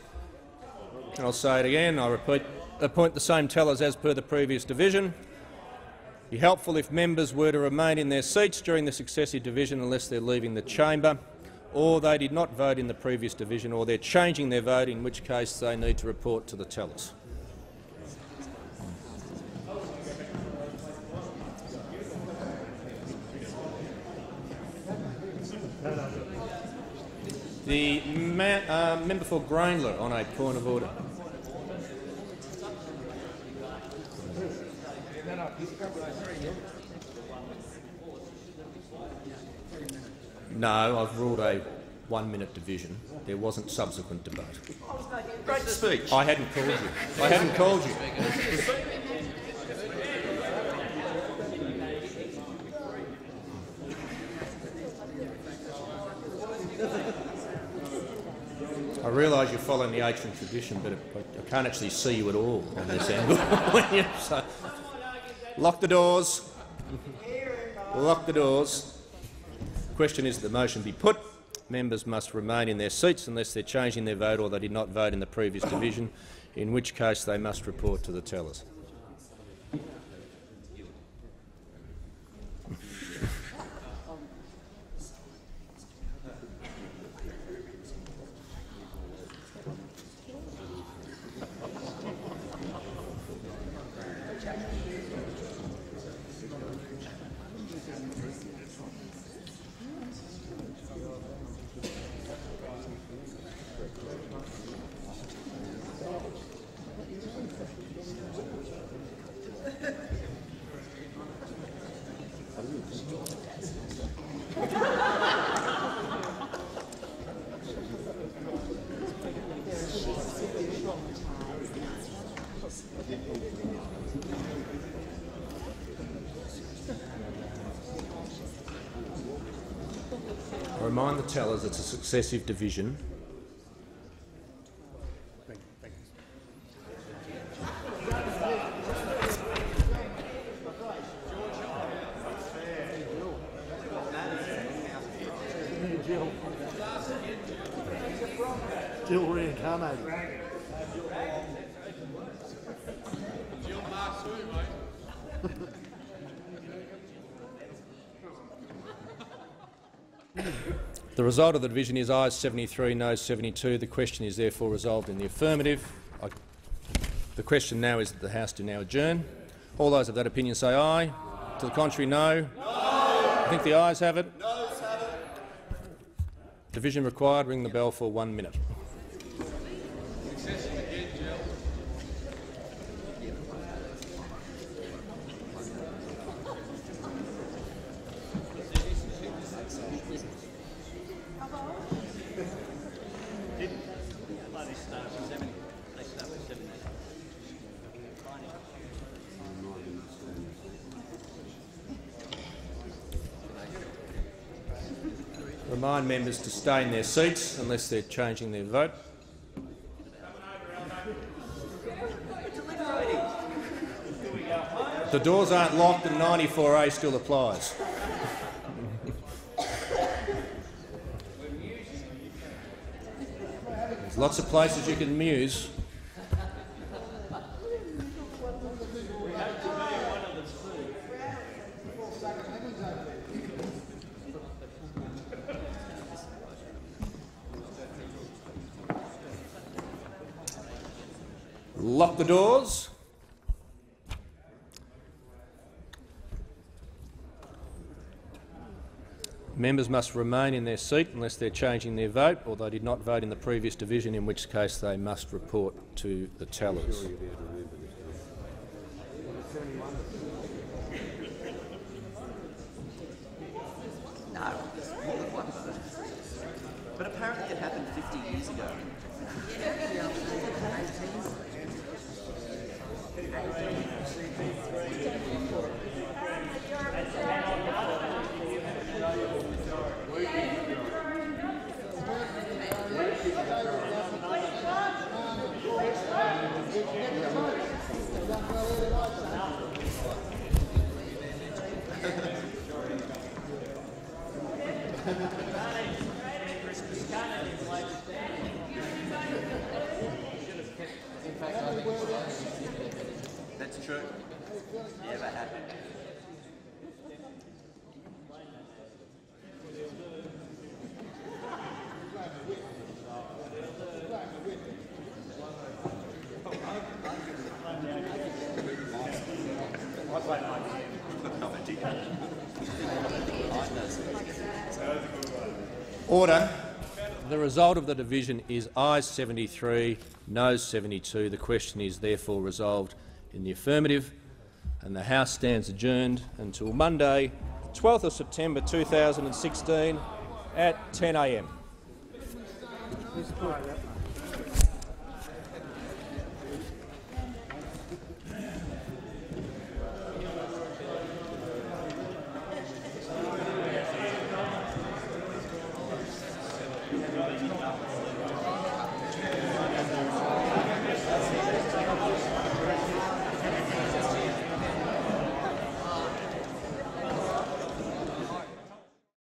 And I'll say it again. I repeat, appoint the same tellers as per the previous division. Be helpful if members were to remain in their seats during the successive division unless they're leaving the chamber, or they did not vote in the previous division, or they're changing their vote, in which case they need to report to the tellers. The uh, member for Grayndler on a point of order. No, I've ruled a one-minute division. There wasn't subsequent debate. Great speech. I hadn't called you. I hadn't called you. I realise you're following the ancient tradition, but I I can't actually see you at all on this angle. so, lock the doors. Lock the doors. Question is that the motion be put. Members must remain in their seats unless they're changing their vote or they did not vote in the previous division, in which case they must report to the tellers. Remind the tellers it's a successive division. The result of the division is ayes 73, noes 72. The question is therefore resolved in the affirmative. I, the question now is that the House do now adjourn. All those of that opinion say aye. To the contrary, no. I think the ayes have it. Division required. Ring the bell for one minute. remind members to stay in their seats unless they're changing their vote. The doors aren't locked and 94A still applies. There's lots of places you can muse. Lock the doors. Members must remain in their seat unless they're changing their vote or they did not vote in the previous division, in which case they must report to the tellers. Result of the division is ayes 73, noes 72. The question is therefore resolved in the affirmative, and the House stands adjourned until Monday, 12th of September 2016 at 10 a.m.